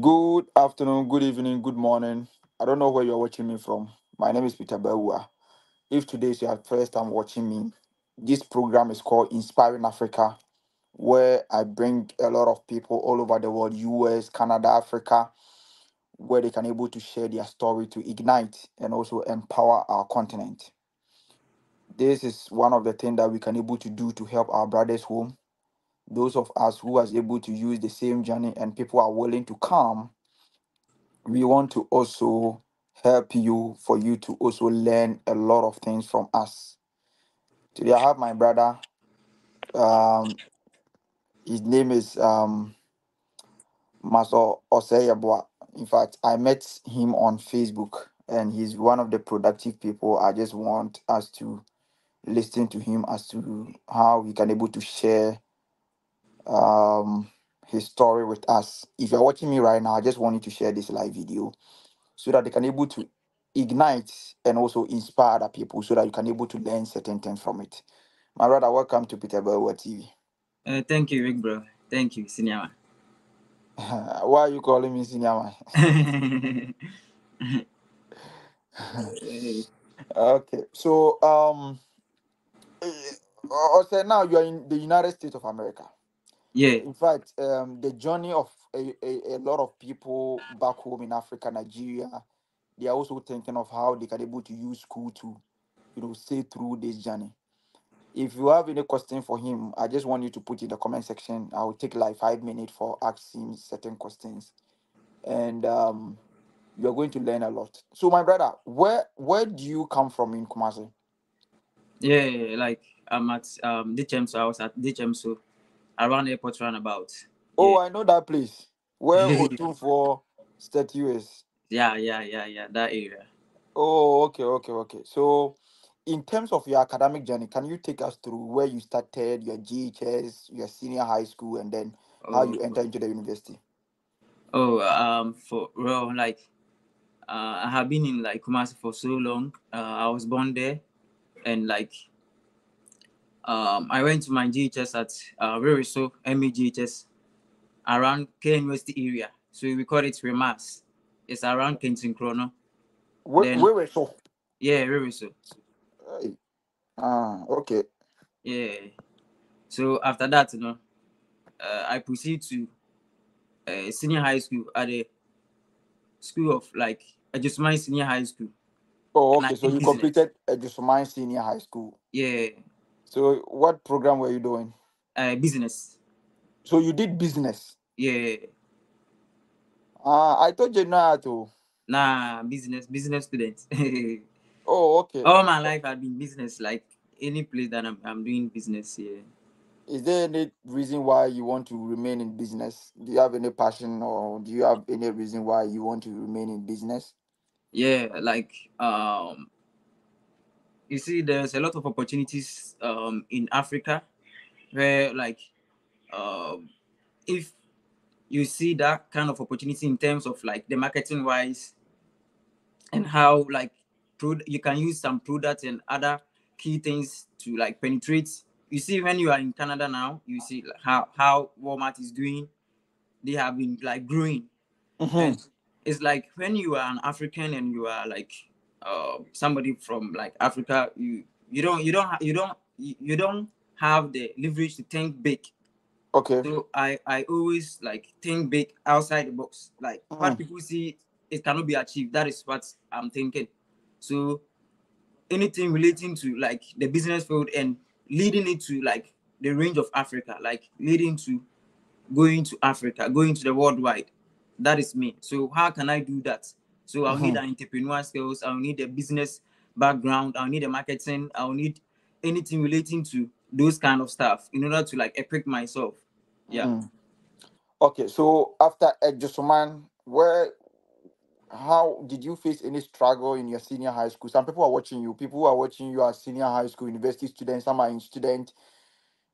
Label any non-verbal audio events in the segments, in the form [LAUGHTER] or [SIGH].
Good afternoon, good evening, good morning. I don't know where you're watching me from. My name is Peter Bawuah. If today is your first time watching me, this program is called Inspiring Africa, where I bring a lot of people all over the world, US, Canada, Africa, where they can able to share their story to ignite and also empower our continent. This is one of the things that we can able to do to help our brothers home. Those of us who was able to use the same journey and people are willing to come we want to also help you for you to also learn a lot of things from us. Today I have my brother. Um, his name is um Master Osei Yeboah. In fact, I met him on Facebook and he's one of the productive people. I just want us to listen to him as to how he can able to share um his story with us. If you're watching me right now, I just want you to share this live video so that they can able to ignite and also inspire other people so that you can able to learn certain things from it. My brother, welcome to Peter Bawuah TV. Uh, thank you, Rick, bro. Thank you, Sinyawa. [LAUGHS] Why are you calling me senior [LAUGHS] [LAUGHS] okay, so um, also now you are in the United States of America. Yeah, In fact, um, the journey of a, a, a lot of people back home in Africa, Nigeria, they are also thinking of how they can able to use school to, you know, stay through this journey. If you have any question for him, I just want you to put in the comment section. I will take like five minutes for asking certain questions, and um, you are going to learn a lot. So, my brother, where where do you come from in Kumasi? yeah, like I'm at um DHM, so I was at DHM, so around the airport roundabout. Oh, I know that place. Where [LAUGHS] O2 for statues. Yeah, yeah, yeah, yeah, that area. Oh, okay, okay, okay. So, in terms of your academic journey, can you take us through where you started, your GHS, your senior high school, and then how you Oh, enter into the university? oh, um, for well, like, uh, I have been in like Kumasi for so long. Uh, I was born there, and like, um, I went to my GHS at uh, Reriso, MEGHS, around K University area. So we call it Remas. It's around Kentinkrono. Where, where were so? Yeah, Reriso. Hey. Ah, okay. Yeah. So after that, you know, uh, I proceed to uh, senior high school at a school of like I just my senior high school. Oh, okay. So you completed Ejisuman Senior High School. Yeah, So what program were you doing? uh, business. So you did business. Yeah, Ah, I thought you know how to. nah, business, business student. [LAUGHS] Oh, okay. All my life I've been business. Like any place that I'm, I'm doing business. Yeah. Is there any reason why you want to remain in business? Do you have any passion or do you have any reason why you want to remain in business? yeah like um you see there's a lot of opportunities um in africa where like um if you see that kind of opportunity in terms of like the marketing wise and how like you can use some products and other key things to like penetrate. You see when you are in canada now you see like, how how walmart is doing. They have been like growing. Mhm. and it's like when you are an African and you are like uh, somebody from like Africa, you you don't you don't you don't you, don't have the leverage to think big. Okay. So I I always like think big outside the box. Like what Mm. people see it cannot be achieved. That is what I'm thinking. So anything relating to like the business field and leading it to like the range of Africa, like leading to going to Africa, going to the worldwide. That is me. So how can I do that? So I'll need the entrepreneur skills. I'll need the business background. I'll need the marketing. I'll need anything relating to those kind of stuff in order to like equip myself. Yeah. Mm. Okay. So after Ejisuman, where how did you face any struggle in your senior high school? Some people are watching you. People who are watching you are senior high school, university students. Some are in student.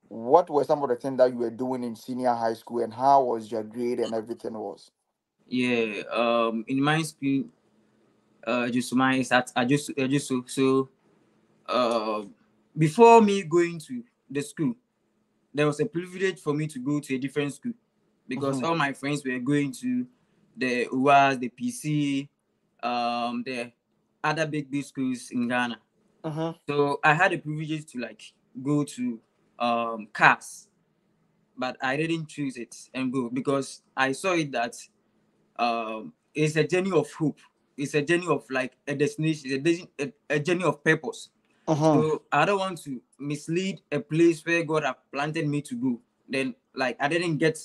What were some of the things that you were doing in senior high school, and how was your grade and everything was? Yeah. Um, in my school, uh, just my is at I just I just so so. Uh, before me going to the school, there was a privilege for me to go to a different school because Mhm. all my friends were going to the UAS, the PC, um, the other big big schools in Ghana. Mm-hmm. So I had the privilege to like go to um CAS, but I didn't choose it and go because I saw it that um it's a journey of hope. It's a journey of like a destination, it's a, a, journey of purpose. Mm-hmm. So I don't want to mislead a place where God have planted me to go. Then like I didn't get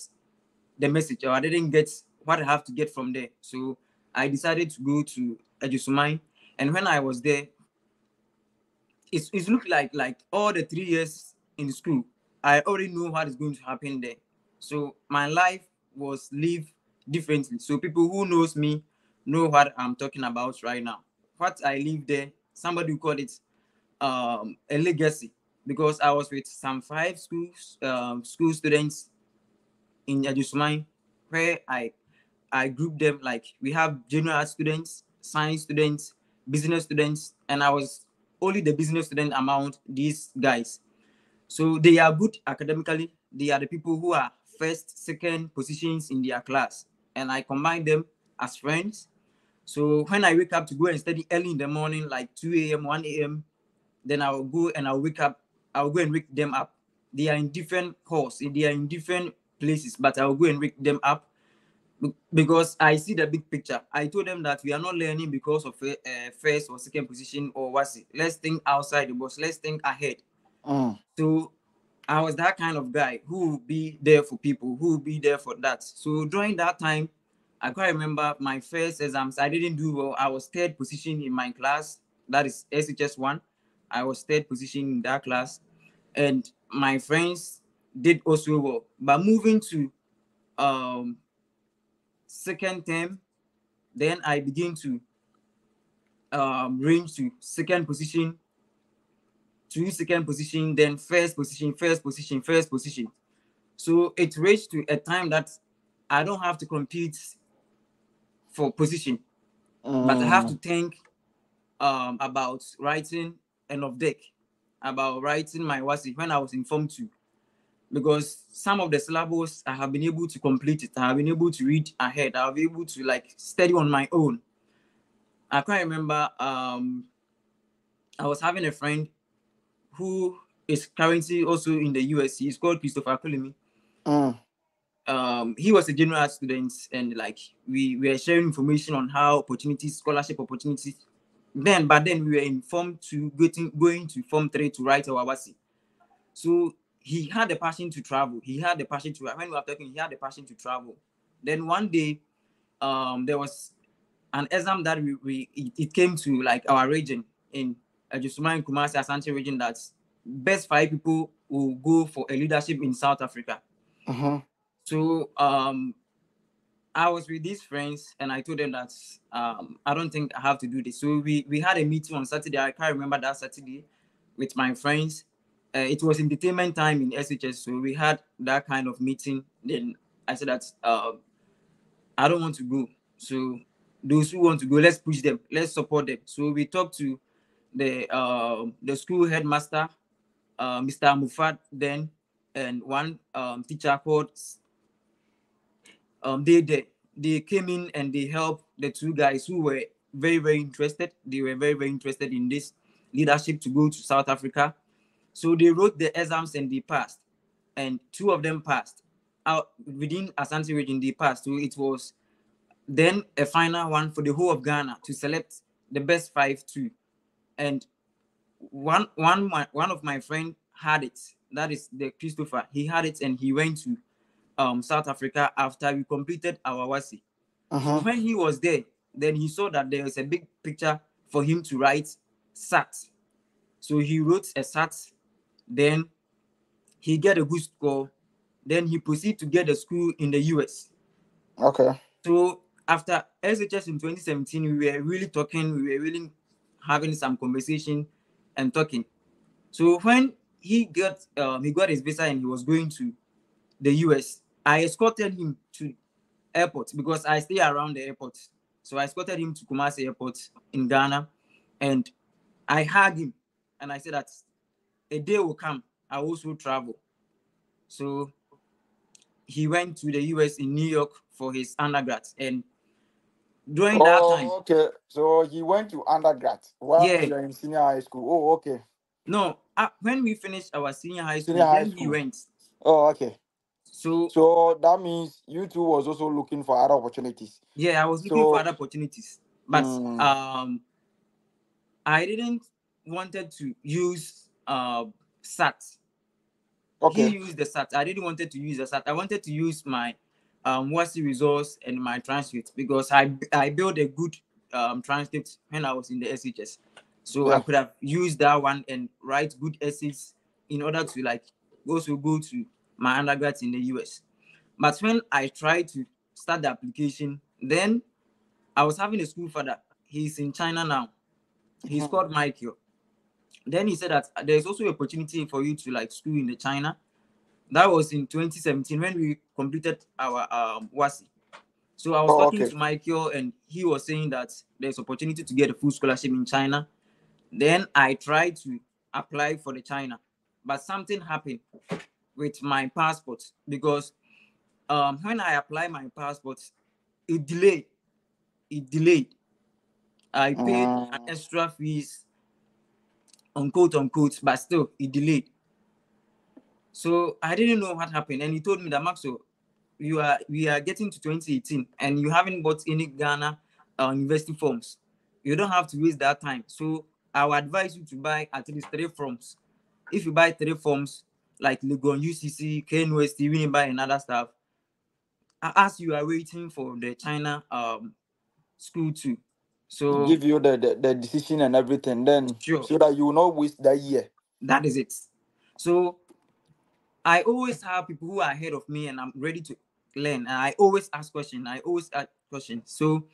the message or I didn't get what I have to get from there. So I decided to go to Ejisuman. And when I was there, it's it looked like like all the three years in school, I already know what is going to happen there. So my life was lived differently. So people who knows me know what I'm talking about right now. What I live there, somebody call it um, a legacy because I was with some five schools, um, school students in Ejisuman, where I I group them like we have general students, science students, business students, and I was only the business student among these guys. So they are good academically. They are the people who are first, second positions in their class, and I combine them as friends. So when I wake up to go and study early in the morning, like 2 a.m., 1 a.m., then I'll go and I'll wake up. I'll go and wake them up. They are in different halls, they are in different places, but I'll go and wake them up because I see the big picture. I told them that we are not learning because of uh, first or second position or what's it. Let's think outside the box. Let's think ahead. Mm. So I was that kind of guy who would be there for people, who would be there for that. So during that time, I can't remember my first exams. I didn't do well. I was third position in my class. That is SHS one. I was third position in that class, and my friends did also well. But moving to um second term, then I begin to um range to second position, to second position, then first position, first position, first position. So it reached to a time that I don't have to compete for position, but I have to Mm. think um about writing and of deck, about writing my WASSCE when I was informed Form 2. Because some of the syllables I have been able to complete it, I have been able to read ahead, I have been able to like study on my own. I can't remember um I was having a friend who is currently also in the US. He's called Christopher Kulimi. Mm. Um, he was a general student, and like we were sharing information on how opportunities, scholarship opportunities. Then, but then we were informed to getting going to Form Three to write our WASSCE. So he had the passion to travel. He had the passion to when we were talking, he had the passion to travel. Then one day, um, there was an exam that we, we it, it came to like our region in Ajusuma and Kumasi Asante region that best five people will go for a leadership in South Africa. Mhm. So um I was with these friends and I told them that um I don't think I have to do this. So we we had a meeting on Saturday. I can't remember that Saturday with my friends. Uh, it was entertainment time in SHS, so we had that kind of meeting. Then I said that um I don't want to go. So those who want to go, let's push them, let's support them. So we talked to the uh, the school headmaster, uh, Mr. Mufat then, and one um, teacher called um, they, they they came in and they helped the two guys who were very very interested. They were very very interested in this leadership to go to South Africa. So they wrote the exams and they passed, and two of them passed. Out within Asante region, they passed. So it was then a final one for the whole of Ghana to select the best five too. And one one my, one of my friend had it. That is the Christopher. He had it and he went to um South Africa after we completed our WASSCE. Mhm. When he was there, then he saw that there was a big picture for him to write SAT. So he wrote a SAT, then he get a good score, then he proceed to get a school in the US. Okay. So after SHS in 2017, we were really talking, we were really having some conversation and talking. So when he got um, he got his visa and he was going to the US, I escorted him to airport because I stay around the airport. So I escorted him to Kumasi Airport in Ghana, and I hugged him and I said that a day will come, I also travel. So he went to the US in New York for his undergrad, and during that Oh, time. okay. So he went to undergrad while Yeah. you're in senior high school. Oh, okay. No, uh, when we finished our senior high school, Senior high then he went. Oh, okay. So So that means you two was also looking for other opportunities. yeah, I was looking for other opportunities, but Mm. um, I didn't wanted to use uh SAT. Okay. He used the SAT. I didn't wanted to use the SAT. I wanted to use my um WASSCE resource and my transcript because I I built a good um transcript when I was in the SHS. So I could have used that one and write good essays in order to like also go to my undergrad in the US. But when I tried to start the application, then I was having a school father. He's in China now. He's called Michael. Then he said that there's also an opportunity for you to like school in the China. That was in 2017 when we completed our um WASSCE. So I was Oh, talking okay. to Michael and he was saying that there's opportunity to get a full scholarship in China. Then I tried to apply for the China, but something happened with my passport because um when I applied my passport, it delayed. It delayed. I paid an Mm. extra fees, unquote unquote, but still it delayed. So I didn't know what happened, and he told me that Maxo, you are we are getting to 2018, and you haven't bought any Ghana uh, university forms. You don't have to waste that time. So I would advise you to buy at least three forms. If you buy three forms, like Legon, UCC, KNUST, Winneba, and other stuff, as you are waiting for the China um school too. So Give you the, the, the decision and everything, then Sure. so that you will not waste that year. that is it. So I always have people who are ahead of me and I'm ready to learn. And I always ask questions. I always ask questions. So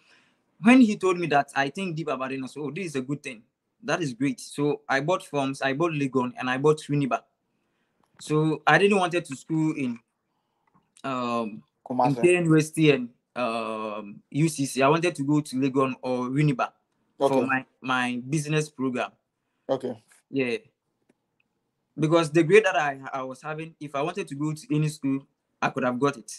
when he told me that, I think deep about it. And I said, oh, this is a good thing. That is great. So I bought forms, I bought Legon, and I bought Winneba. So I didn't wanted to school in um in Kumasi. KNUST and um UCC. I wanted to go to Legon or Winneba for my, my business program. Okay. Yeah. Because the grade that I, I was having, if I wanted to go to any school, I could have got it.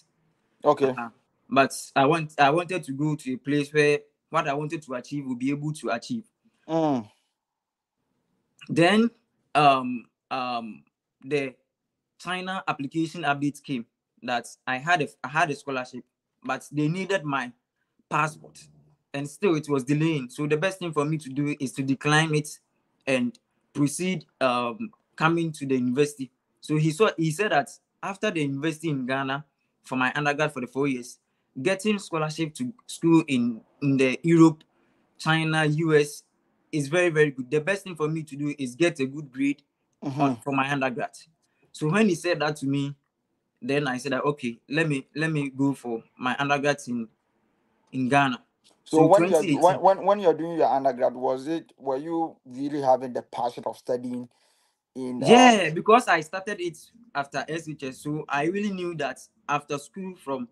Okay. Uh, but I want I wanted to go to a place where what I wanted to achieve will be able to achieve. Mm. Then um um the China application update came that I had a I had a scholarship, but they needed my passport, and still it was delaying. So the best thing for me to do is to decline it and proceed um coming to the university. So he saw he said that after the university in Ghana for my undergrad for the four years, getting scholarship to school in in the Europe, China, US is very very good. The best thing for me to do is get a good grade on, mm-hmm. for my undergrad. So when he said that to me, then I said that okay, let me let me go for my undergrad in in Ghana. So, So when you're when, when when you're doing your undergrad, was it were you really having the passion of studying in um, Yeah, because I started it after SHS, so I really knew that after school from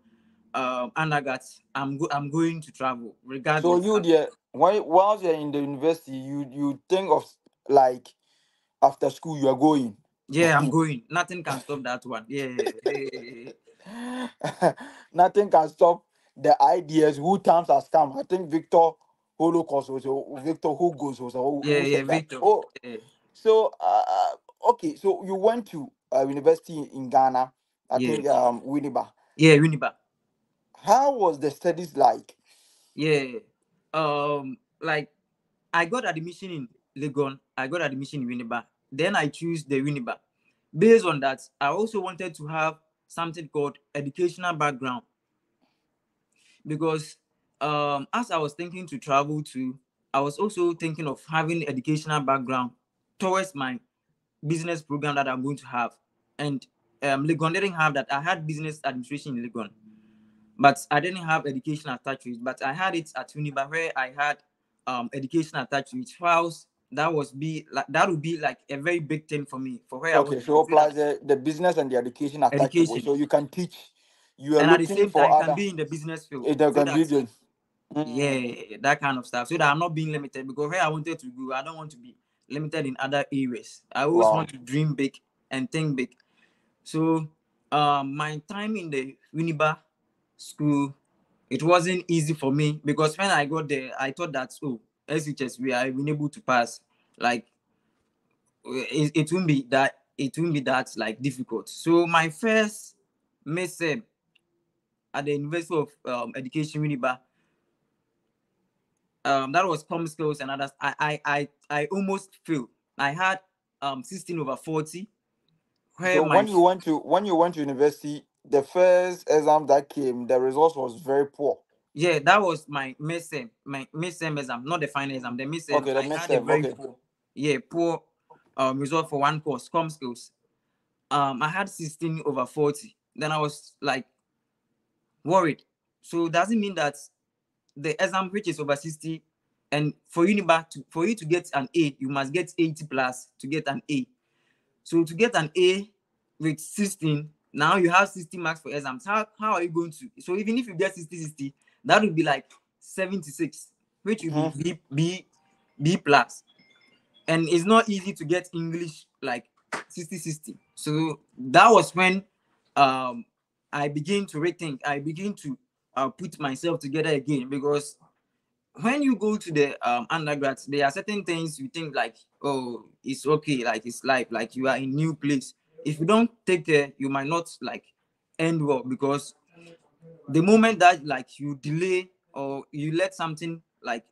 um undergrad, I'm go- I'm going to travel so you there when whilst you're in the university you you think of like after school you are going yeah, I'm [LAUGHS] going. Nothing can stop that one. Yeah, [LAUGHS] nothing can stop the ideas who times has come i think victor holocaust was victor hugos was a- who, yeah, yeah, Victor. oh Yeah, so uh, okay so you went to uh, university in ghana i yeah, think um winneba yeah, Uniba. how was the studies like Yeah. Um, like I got admission in Legon, I got admission in Winneba. Then I choose the Winneba. Based on that, I also wanted to have something called educational background because um as I was thinking to travel to, I was also thinking of having educational background towards my business program that I'm going to have. And um Legon didn't have that. I had business administration in Legon but I didn't have education attached to it. But I had it at Uniba where I had um education attached to it. Whilst that was be like that would be like a very big thing for me for where I okay want to so plus the, the business and the education attached Education. so you can teach you are and at the same for time other can be in the business field. eh, the So that, yeah, that kind of stuff. So that I'm not being limited because where I wanted to go, I don't want to be limited in other areas. I always Wow. want to dream big and think big. So um my time in the Winneba school it wasn't easy for me because when I got there, I thought that oh SHS we are been able to pass. Like it, it won't be that it won't be that like difficult. So my first message at the University of um, Education Winneba, um, that was com skills and others. I I I I almost failed. I had um 16 over 40. So when you went to when you went to university, the first exam that came, the result was very poor. Yeah, that was my midterm, my midterm exam, not the final exam. The midterm, Okay, the I had a midterm, very okay. poor, yeah, poor um result for one course, com skills. Um, I had 16 over 40. Then I was like worried. So doesn't mean that the exam which is over 60 and for Uniba to for you to get an A, you must get 80 plus to get an A. So to get an A with 16, now you have 60 marks for exams. How, how are you going to? So even if you get 60, 60, that would be like 76, which will be B, B, B plus. And it's not easy to get English like 60, 60. So that was when um I begin to rethink. I begin to uh, put myself together again because when you go to the um, undergrad, there are certain things you think like, oh, it's okay, like it's life, like you are in new place. If you don't take care, you might not like end well because the moment that like you delay or you let something like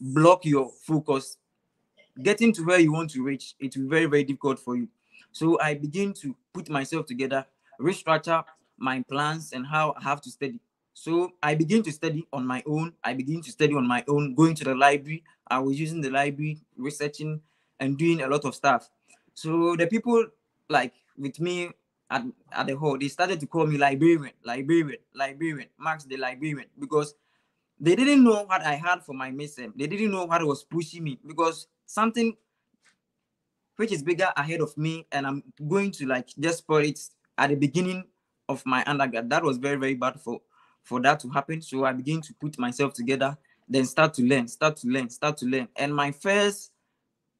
block your focus, getting to where you want to reach, it will be very, very difficult for you. So I begin to put myself together, restructure my plans and how I have to study. So I begin to study on my own. I begin to study on my own, going to the library. I was using the library, researching and doing a lot of stuff. So the people like with me at, at the hall, they started to call me librarian, librarian, librarian, Max the librarian, because they didn't know what I had for my midterm. They didn't know what was pushing me because something which is bigger ahead of me, and I'm going to like just put it at the beginning of my undergrad. That was very, very bad for for that to happen. So I begin to put myself together, then start to learn, start to learn, start to learn. And my first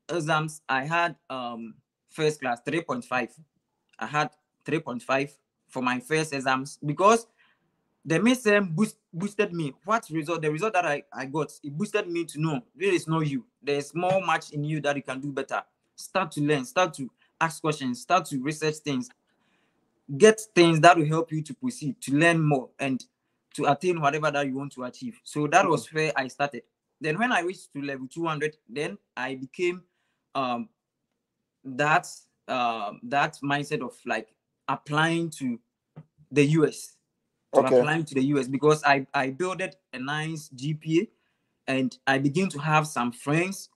exams, I had um first class 3.5. I had 3.5 for my first exams because the midterm boost, boosted me. What result? The result that I, I got, it boosted me to know there is no you. There's more much in you that you can do better. Start to learn, start to ask questions, start to research things, get things that will help you to proceed, to learn more, and to attain whatever that you want to achieve. So that was where I started. Then when I reached to level 200, then I became um that um that mindset of like applying to the US. To Okay. applying to the US because I I built a nice GPA and I begin to have some friends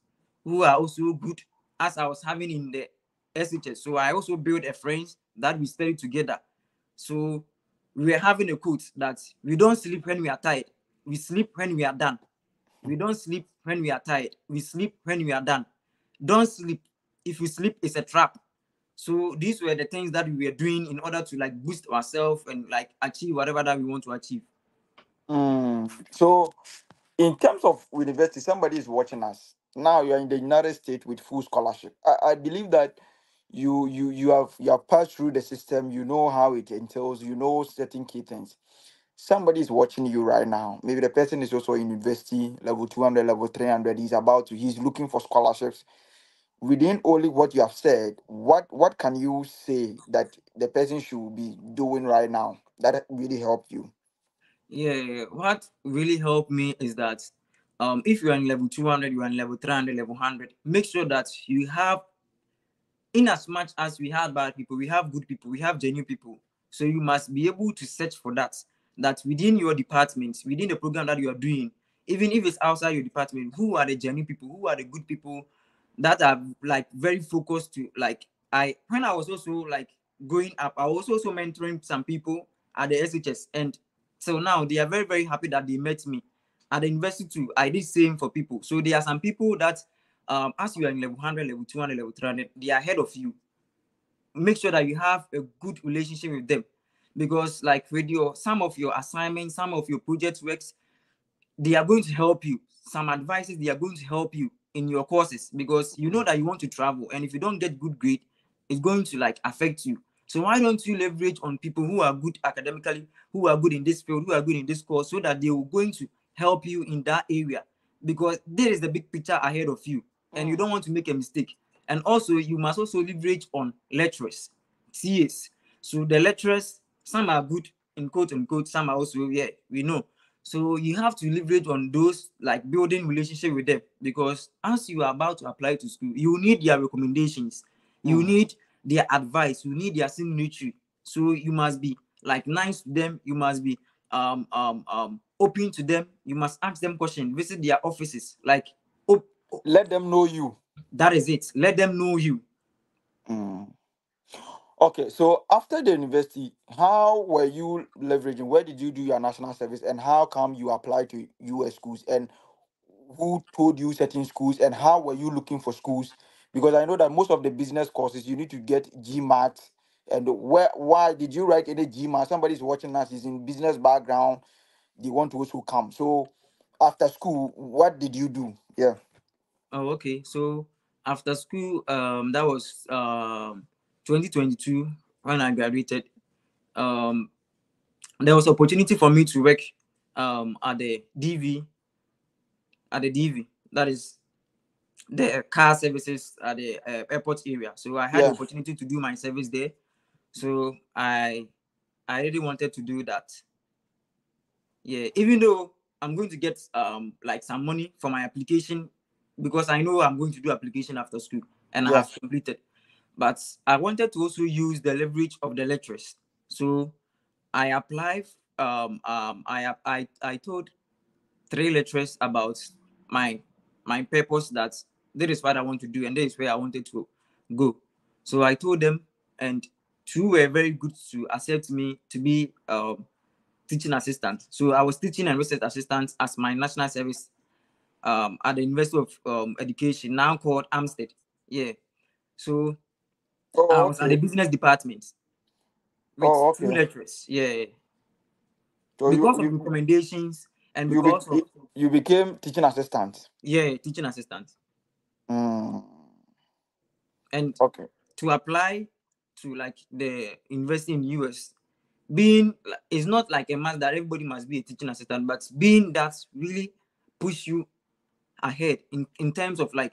who are also good as I was having in the SHS. So I also built a friends that we study together. So we are having a quote that we don't sleep when we are tired. We sleep when we are done. We don't sleep when we are tired. We sleep when we are done. Don't sleep. If you sleep, it's a trap. So these were the things that we were doing in order to like boost ourselves and like achieve whatever that we want to achieve. Mm. So, in terms of university, somebody is watching us now. You are in the United States with full scholarship. I, I believe that you you you have you have passed through the system. You know how it entails. You know certain key things. Somebody is watching you right now. Maybe the person is also in university, level two hundred, level three hundred. He's about to. He's looking for scholarships. Within only what you have said, what what can you say that the person should be doing right now that really helped you? Yeah, what really helped me is that um if you are in level 200, you are in level 300, level 100, make sure that you have in as much as we have bad people, we have good people, we have genuine people. So you must be able to search for that. That within your department, within the program that you are doing, even if it's outside your department, who are the genuine people, who are the good people that are like very focused to like I when I was also like going up, I was also mentoring some people at the SHS, and so now they are very very happy that they met me at the university too. I did same for people. So there are some people that um as you are in level 100, level 200, level 300, they are ahead of you. Make sure that you have a good relationship with them because like with your some of your assignments, some of your project works, they are going to help you. Some advices they are going to help you in your courses because you know that you want to travel and if you don't get good grade, it's going to like affect you. So why don't you leverage on people who are good academically, who are good in this field, who are good in this course, so that they will going to help you in that area? Because there is the big picture ahead of you, and you Mm. don't want to make a mistake. And also, you must also leverage on lecturers, TAs. So the lecturers, some are good in quote unquote, some are also yeah, we know. So you have to leverage on those like building relationship with them because as you are about to apply to school, you need their recommendations, you Mm. need their advice, you need their signature. So you must be like nice to them, you must be um um um open to them, you must ask them questions, visit their offices, like Let them know you. that is it. Let them know you. Mm. Okay, so after the university, how were you leveraging? Where did you do your national service, and how come you applied to US schools? And who told you certain schools, and how were you looking for schools? Because I know that most of the business courses you need to get GMAT. And where why did you write any GMAT? Somebody's watching us, is in business background, they want to also come. So after school, what did you do? Yeah. Oh, okay. So after school, um, that was um 2022 when I graduated. Um, there was opportunity for me to work um at the DV, at the DV. That is the car services at the uh, airport area. So I had Yeah. opportunity to do my service there. So I I really wanted to do that. Yeah, even though I'm going to get um like some money for my application because I know I'm going to do application after school and I have completed. But I wanted to also use the leverage of the lecturers. So I applied um um I I I told three lecturers about my my purpose that this is what I want to do and this is where I wanted to go. So I told them and two were very good to accept me to be um teaching assistant. So I was teaching and research assistant as my national service um, at the University of um, Education, now called AAMUSTED. Yeah. So I Oh, was at the business department with Oh, two okay. lecturers. Yeah. So you, Because of you, recommendations and you, be, because of you you became teaching assistant. yeah, teaching assistant. Mm, And okay. to apply to like the university in US, being it's not like a must that everybody must be a teaching assistant, but being that really push you ahead in, in terms of like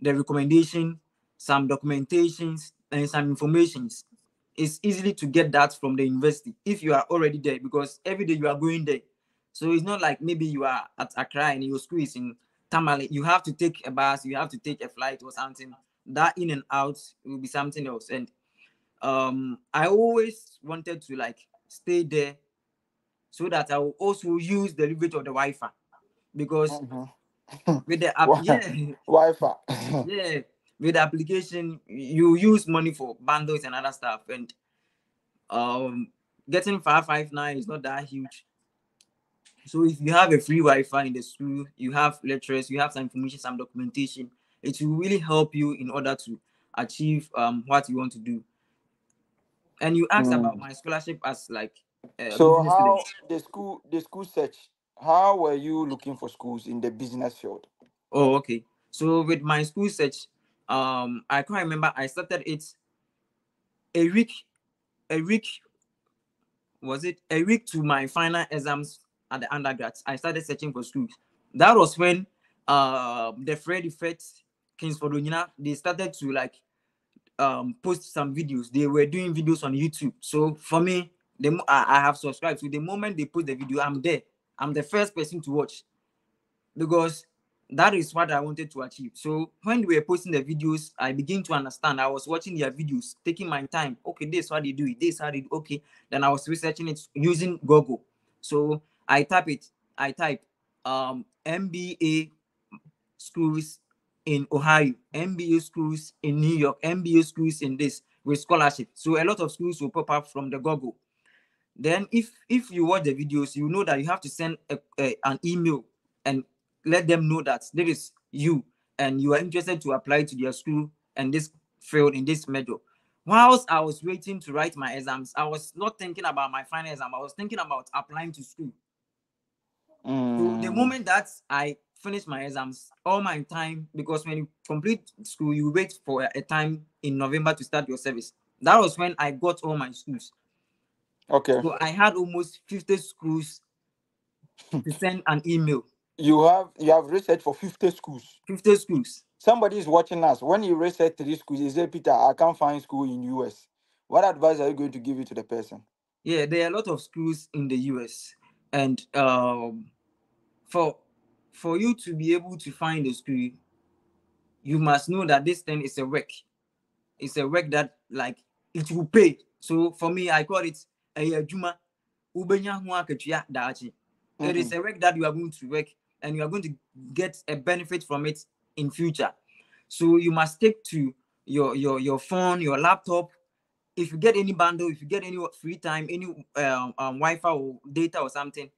the recommendation, some documentations, and some informations. It's easily to get that from the university if you are already there because every day you are going there. So it's not like maybe you are at Accra and your school is in Tamale. You have to take a bus, you have to take a flight or something. That in and out will be something else. And um, I always wanted to like stay there so that I will also use the leverage of the Wi-Fi because Mhm. [LAUGHS] with the app, yeah, Wi-Fi. [LAUGHS] yeah, [LAUGHS] with the application, you use money for bundles and other stuff, and um, getting five five nine is not that huge. So if you have a free Wi-Fi in the school, you have lecturers, you have some information, some documentation, it will really help you in order to achieve um what you want to do. And you asked about Mm. my scholarship as like a So how student. the school the school search? How were you looking for schools in the business field? Oh, okay. So with my school search, um, I can't remember. I started it a week, a week. Was it a week to my final exams at the undergrads? I started searching for schools. That was when uh, the Fred Effect Kingsford Onyina they started to like um post some videos. They were doing videos on YouTube. So for me, the I, I have subscribed. So the moment they post the video, I'm there. I'm the first person to watch because that is what I wanted to achieve. So when they were posting the videos, I begin to understand. I was watching their videos, taking my time. Okay, this is how they do it. This is how they do. Okay, then I was researching it using Google. So I type it. I type um MBA schools in Ohio, MBA schools in New York, MBA schools in this with scholarship. So a lot of schools will pop up from the Google. Then if if you watch the videos, you know that you have to send a, a- an email and let them know that there is you and you are interested to apply to their school and this field in this major. Whilst I was waiting to write my exams, I was not thinking about my final exam. I was thinking about applying to school. So the Mm. moment that I finish my exams, all my time, because when you complete school, you wait for a, a time in November to start your service. that was when I got all my schools. Okay. So I had almost 50 schools to [LAUGHS] send an email. You have you have researched for 50 schools. 50 schools. Somebody is watching us. When you research three schools, you say, Peter, I can't find school in US. What advice are you going to give it to the person? Yeah, there are a lot of schools in the US. And um, for for you to be able to find a school, you must know that this thing is a work. It's a work that like it will pay. So for me, I call it a juma. It is a work that you are going to work and you are going to get a benefit from it in future. So you must stick to your your your phone, your laptop. If you get any bundle, if you get any free time, any um, um Wi-Fi or data or something,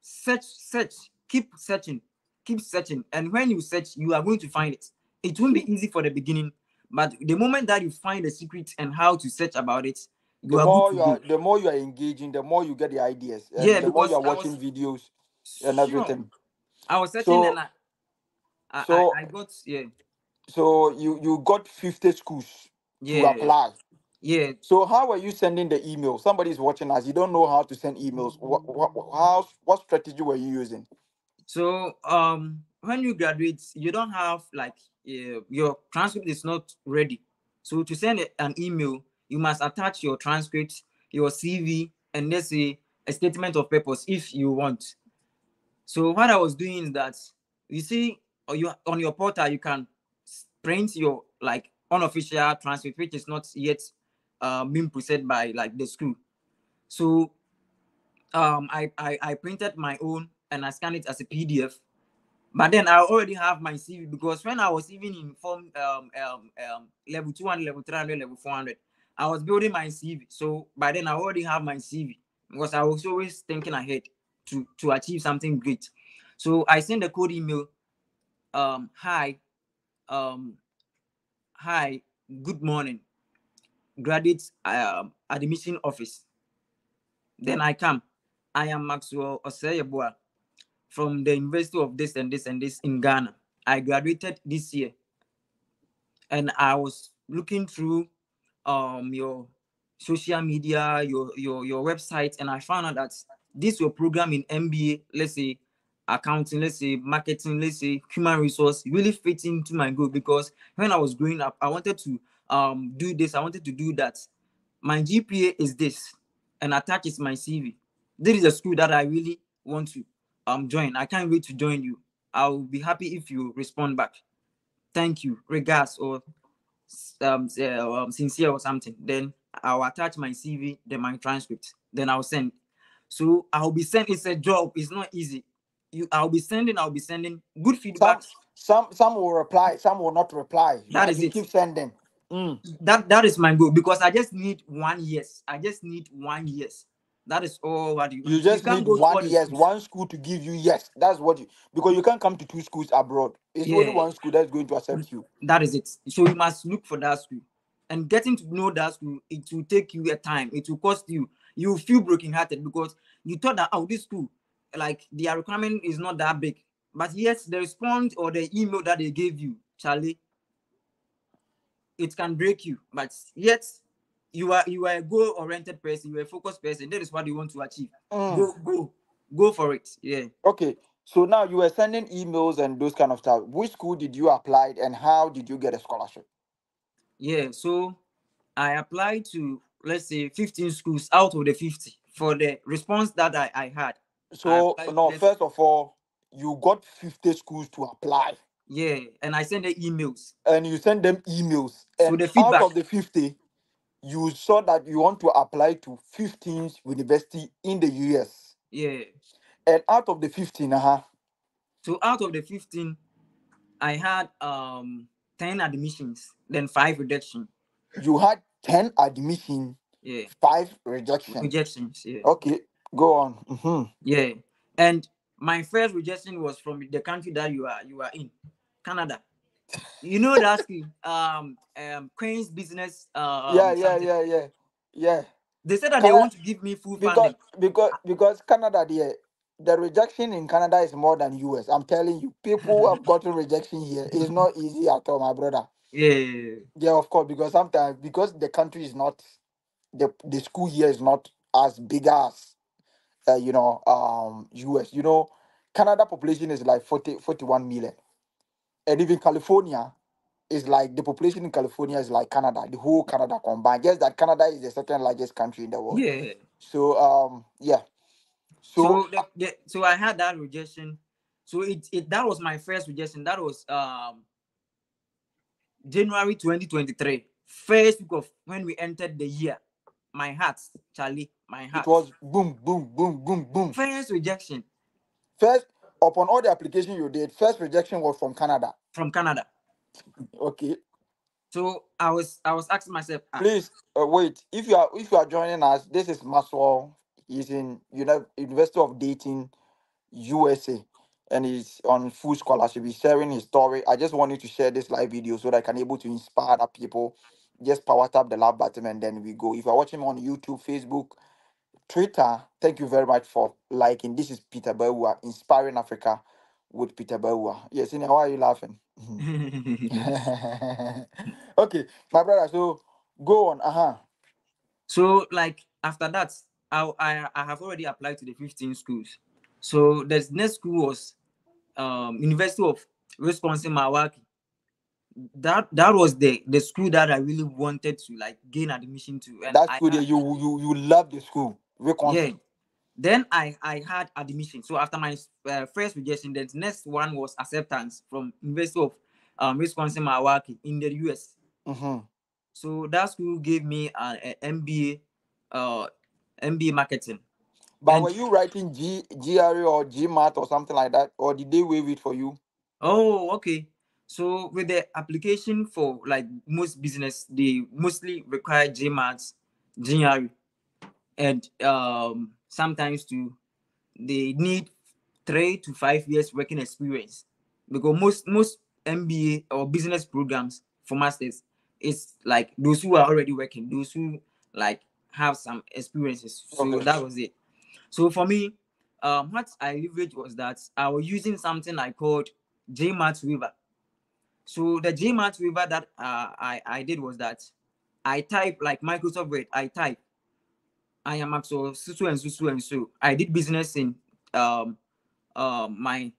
search, search, keep searching, keep searching, and when you search, you are going to find it. It won't be easy for the beginning, but the moment that you find the secret and how to search about it, The more you are, the more you are engaging, the more you get the ideas. Yeah, the more you are watching videos and everything. I was searching So and I, I, so I, I got yeah, so you you got 50 schools to yeah, apply. yeah. So how are you sending the email? Somebody is watching us. You don't know how to send emails. What what how what strategy were you using? So um, when you graduate, you don't have like uh, your transcript is not ready. So to send an email, you must attach your transcript, your CV, and let's say a statement of purpose if you want. So what I was doing is that you see, you on your portal you can print your like unofficial transcript, which is not yet uh, being processed by like the school. So um, I, I I printed my own and I scanned it as a PDF. But then I already have my CV because when I was even in form um, um, um, level 200, level 300, level 400, I was building my CV. So by then I already have my CV because I was always thinking ahead to, to achieve something great. So I sent a code email. Um, hi, um, hi, good morning, graduate um, admission office. Then I come. I am Maxwell Osei Yeboah from the University of this and this and this in Ghana. I graduated this year, and I was looking through um your social media, your your your website, and I found out that this your program in MBA, let's say accounting, let's say marketing, let's say human resource, really fits into my goal because when I was growing up, I wanted to um do this, I wanted to do that. My GPA is this, and attaches my CV. This is a school that I really want to um join. I can't wait to join you. I'll be happy if you respond back. Thank you, regards, or um, uh, um sincere or something. Then I'll attach my CV, then my transcript. Then I'll send. So I'll be sending. It's a job. It's not easy. You, I'll be sending. I'll be sending good Some feedback. some some will reply, some will not reply. That you it. keep sending. Mm. That that is my goal because I just need one yes. I just need one yes. That is all what you. You just can't need go to all one the yes, schools. one school to give you yes. That's what you because you can't come to two schools abroad. It's only Yeah. one school that's going to accept you. That is it. So you must look for that school. And getting to know that school, it will take you a time. It will cost you. You will feel brokenhearted because you thought that oh, this school, like their requirement is not that big. But yes, the response or the email that they gave you, Charlie, it can break you. But yet you are you are a goal-oriented person, you're a focused person. That is what you want to achieve. Mm. Go, go, go for it. Yeah. Okay. So now you were sending emails and those kind of stuff. Which school did you apply and how did you get a scholarship? Yeah, so I applied to let's say 15 schools out of the 50 for the response that I, I had. So to no, first of all, you got 50 schools to apply yeah, and I sent the emails. and you send them emails. So And the out of the 50, you saw that you want to apply to 15 university in the US. Yeah. And out of the 15, uh-huh, So out of the 15, I had um 10 admissions, then five rejection. you had 10 admission, Yeah. five rejection. Rejections. Yeah. Okay, go on. Mhm. Yeah. And my first rejection was from the country that you are you are in, Canada. You know that school, um um Queen's business uh yeah, yeah, yeah, yeah, yeah. They said that they Cana- want to give me full Because funding. because because Canada, the the rejection in Canada is more than US. I'm telling you, people who have [LAUGHS] gotten rejection here. It's not easy at all, my brother. Yeah. Yeah, of course, because sometimes because the country is not the the school year is not as big as uh, you know um US. You know, Canada population is like 40, 41 million, and even California is like the population in California is like Canada, the whole Canada combined. Just that Canada is the second largest country in the world. Yeah. So um yeah. So, So the, the, so I had that rejection. So it, it that was my first rejection. That was um January 2023. First week of when we entered the year. My heart, Charlie, my heart. it was boom, boom, boom, boom, boom. first rejection First, upon all the application you did, first rejection was from Canada. from Canada. Okay. So I was I was asking myself, ah, Please uh, wait. If you are if you are joining us, this is Maxwell. He's in Uni- University of Dayton, USA, and he's on full scholarship. He's sharing his story. I just want you to share this live video so that I can able to inspire other people. Just power tap the love button and then we go. If you're watching on YouTube, Facebook, Twitter, thank you very much for liking. This is Peter Bawuah, Inspiring Africa with Peter Bawuah. Yes, Ina, why are you laughing? [LAUGHS] okay, my brother. So go on. Uh huh. so like after that, I, I I have already applied to the 15 schools. So the next school was um University of Wisconsin Milwaukee. That that was the the school that I really wanted to like gain admission to. And That's I good. had- You you you love the school. Yeah. Then I I had admission. So after my uh, first rejection, the next one was acceptance from University of um, Wisconsin Milwaukee in the US. Mm-hmm. So that school gave me an MBA, uh, MBA marketing. But And- were you writing G GRE or GMAT or something like that, or did they waive it for you? Oh, okay. So with the application for like most business, they mostly require GMAT, GRE, and um, sometimes too, they need three to five years working experience because most most MBA or business programs for masters is like those who are already working, those who like have some experiences. So Okay. that was it. So for me, um, what I leveraged was that I was using something I called GMAT waiver. So the GMAT waiver that uh, I, I did was that I type like Microsoft Word, I type I am Maxwell so and so so and so. I did business in um um my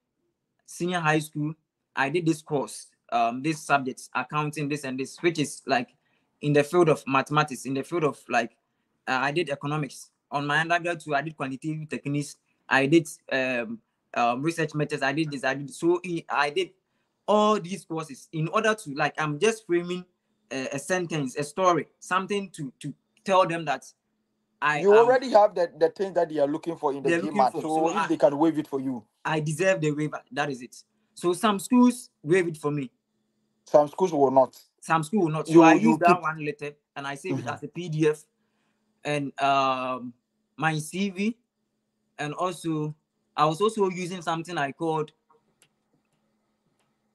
senior high school. I did this course, um, this subjects, accounting, this and this, which is like in the field of mathematics, in the field of like uh, I did economics. On my undergrad too, I did quantitative techniques. I did um, um research methods. I did this. I did so. I- I did all these courses in order to like I'm just framing a, a sentence, a story, something to to tell them that I you am- already have the, the things that they are looking for in the They're looking GMAT, for, so, so if I- they can waive it for you, I deserve the waiver. That is it. So some schools waive it for me. some schools will not. Some school will not. So You- I use that keep- one letter and I save Mhm. it as a PDF and um my CV. And also I was also using something I called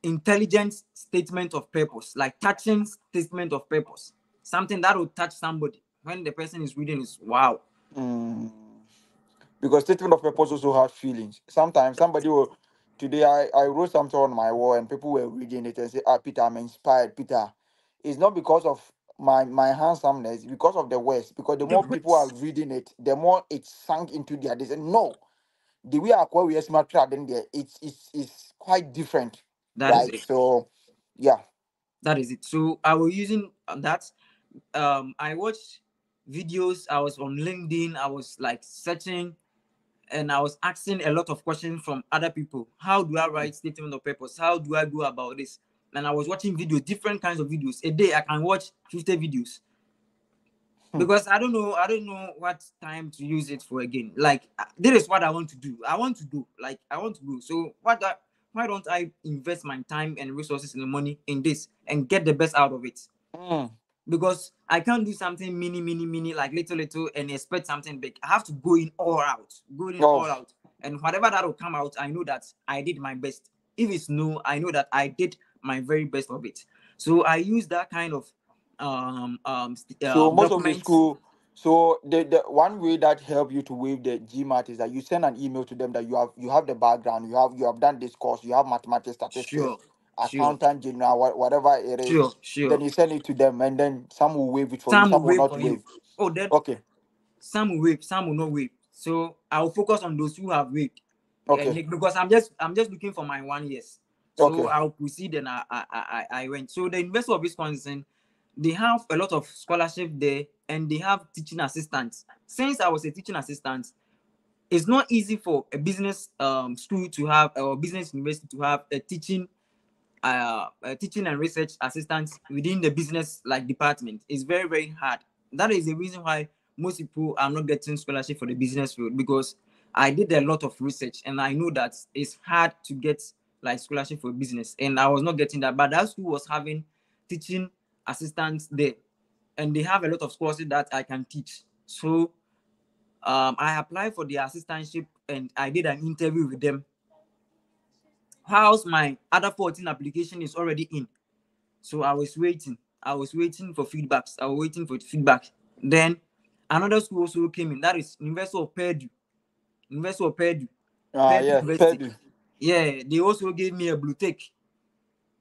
intelligent statement of purpose, like touching statement of purpose. Something that will touch somebody when the person is reading is wow. Mm. Because statement of purpose also has feelings. Sometimes somebody will. Today I, I wrote something on my wall and people were reading it and say, Ah, Peter, I'm inspired. Peter, it's not because of my my handsomeness, because of the words. Because the more people are reading it, the more it sunk into their. They say, No, the way Aquarius smart then there, it's it's it's quite different, That is right? it. So, yeah. that is it so i was using uh, that um i watched videos i was on linkedin i was like searching and i was asking a lot of questions from other people. How do i write statement of purpose? How do i go about this? And i was watching videos different kinds of videos. A day i can watch 50 videos. Hmm. because i don't know i don't know what time to use it for again. Like uh, this is what i want to do. I want to do, like i want to do. so what I, why don't i invest my time and resources and money in this and get the best out of it? Mm. Because I can't do something mini, mini, mini, like little, little, and expect something big. I have to go in all out, go in Oh. all out, and whatever that will come out, I know that I did my best. If it's no, I know that I did my very best of it. So I use that kind of um um So um, most of the school, so the, the one way that help you to waive the GMAT is that you send an email to them that you have you have the background, you have you have done this course, you have mathematics, statistics, Sure. Sure. accountant general, wha- whatever it is. Sure, sure. Then you send it to them, and then some will waive it for Some you, some will will not waive. Oh, then Okay, some will wait, some will not wait. So I'll focus on those who have waived. Okay, Nick, because I'm just I'm just looking for my one years. So Okay. I'll proceed and I, I I I went. So the University of Wisconsin, they have a lot of scholarship there and they have teaching assistants. Since I was a teaching assistant, it's not easy for a business um school to have or business university to have a teaching uh a teaching and research assistant within the business like department. is very very hard. That is the reason why most people are not getting scholarship for the business field because I did a lot of research and I know that it's hard to get like scholarship for business and I was not getting that. But that school was having teaching assistants there and they have a lot of courses that I can teach. So um, I applied for the assistantship and I did an interview with them. How's my other 14 application is already in. So I was waiting. I was waiting for feedbacks. I was waiting for feedback. Then another school also came in. That is University of Purdue. University of Purdue. ah, Purdue yeah. Purdue. Yeah, they also gave me a blue tick.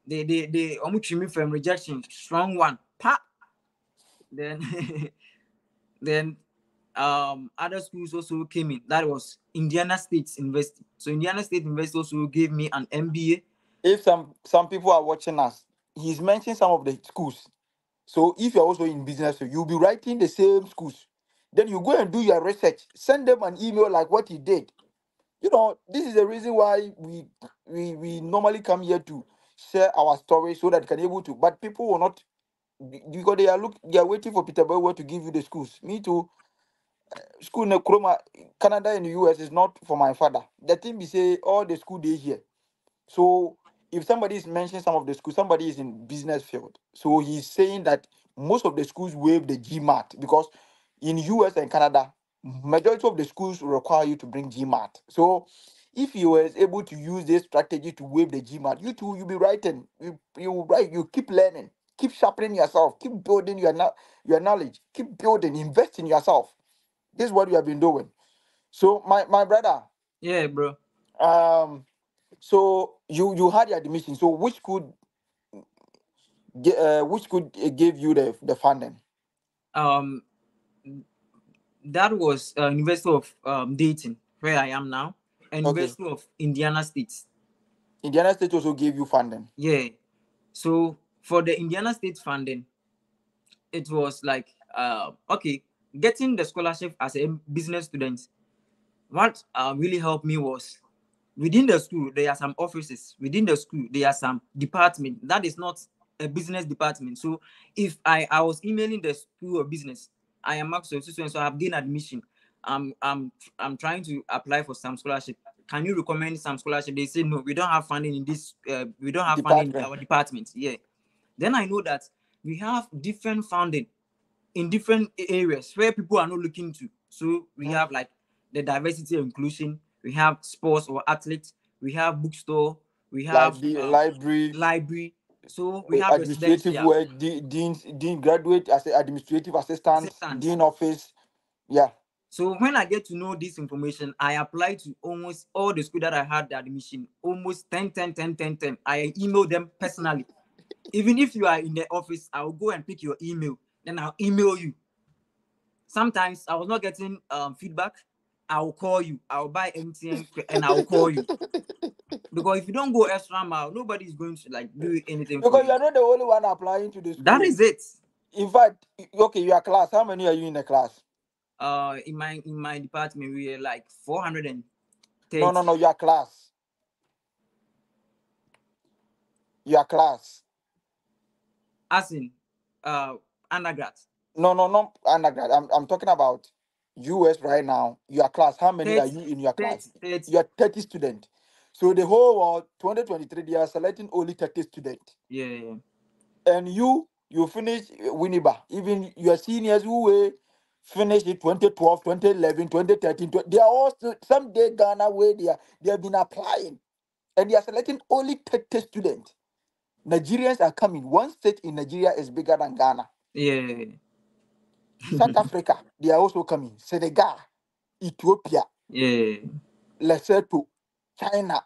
They they they almost me from rejection, strong one. Pa. Then [LAUGHS] then um other schools also came in. That was Indiana State University. So Indiana State University also gave me an MBA. If some some people are watching us, he's mentioned some of the schools. So if you're also in business, you'll be writing the same schools. Then you go and do your research. Send them an email like what he did. You know, this is the reason why we we we normally come here to share our story so that can able to. But people will not because they are look they are waiting for Peter Boy to give you the schools. Me too. School in Canada and the US is not for my father. The thing we say all the school day here. So if somebody is mentioning some of the schools, somebody is in business field. So he's saying that most of the schools waive the GMAT because in US and Canada, majority of the schools require you to bring GMAT. So if you was able to use this strategy to waive the GMAT, you too you'll be writing. You you write, you keep learning, keep sharpening yourself, keep building your your knowledge, keep building, invest in yourself. This is what you have been doing. So my my brother, Yeah, bro. um, so you you had your admission. So which school, ge- uh, which school uh, gave you the the funding? Um that was uh, University of um Dayton, where I am now, and Okay. University of Indiana State. Indiana State also gave you funding. Yeah. So for the Indiana State funding, it was like uh okay, getting the scholarship as a business student. What uh, really helped me was within the school there are some offices. Within the school there are some department that is not a business department. So if I I was emailing the school of business, I am Max so so I have gained admission. I'm I'm I'm trying to apply for some scholarship. Can you recommend some scholarship? They say no, we don't have funding in this. Uh, we don't have funding in our department. Yeah. Then I know that we have different funding in different areas where people are not looking to. So we Mm. have like the diversity and inclusion. We have sports or athletes. We have bookstore. We have uh, library, library. So we uh, have administrative work, de- dean, dean graduate as a administrative assistant, Assistant. dean office. Yeah. So when I get to know this information, I apply to almost all the school that I had the admission, almost 10, 10, 10, 10, 10. I email them personally. Even if you are in the office, I will go and pick your email, then I'll email you. Sometimes I was not getting um, feedback. I will call you. I will buy MTN and I will call you. [LAUGHS] Because if you don't go extra mile, nobody is going to like do anything Because you you. are not the only one applying to this. That is it. In fact, okay, your class. How many are you in the class? Uh, in my in my department, we are like 430. No, no, no. Your class. Your class. As in, uh, undergrad. No, no, no. Undergrad. I'm, I'm talking about US right now. Your class. How many are you in your class? 30, 30. You're 30 students. So the whole world, 2023, they are selecting only 30 students. Yeah, yeah. And you, you finish Winneba. Even your seniors who were finished in 2012, 2011, 2013, 20 they are all still, some day Ghana where they are they have been applying. And they are selecting only 30 students. Nigerians are coming. One state in Nigeria is bigger than Ghana. Yeah. South Africa, they are also coming. Senegal, Ethiopia, yeah. Lesotho, China.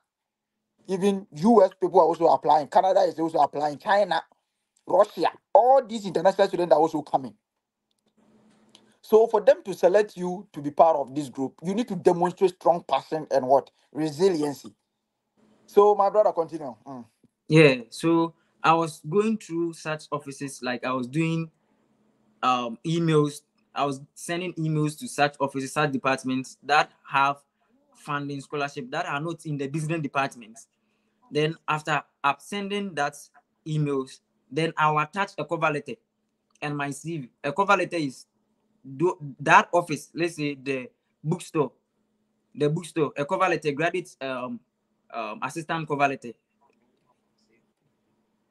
Even US people are also applying. Canada is also applying. China, Russia, all these international students are also coming. So for them to select you to be part of this group, you need to demonstrate strong passion and what resiliency. So my brother, continue. Mm. Yeah, so I was going through such offices, like I was doing um, emails. I was sending emails to such offices, such departments that have funding scholarship that are not in the business department. Then after up sending that emails, then I will attach a cover letter and my CV. A cover letter is do that office, let's say the bookstore, the bookstore, a cover letter, graduate um, um, assistant cover letter,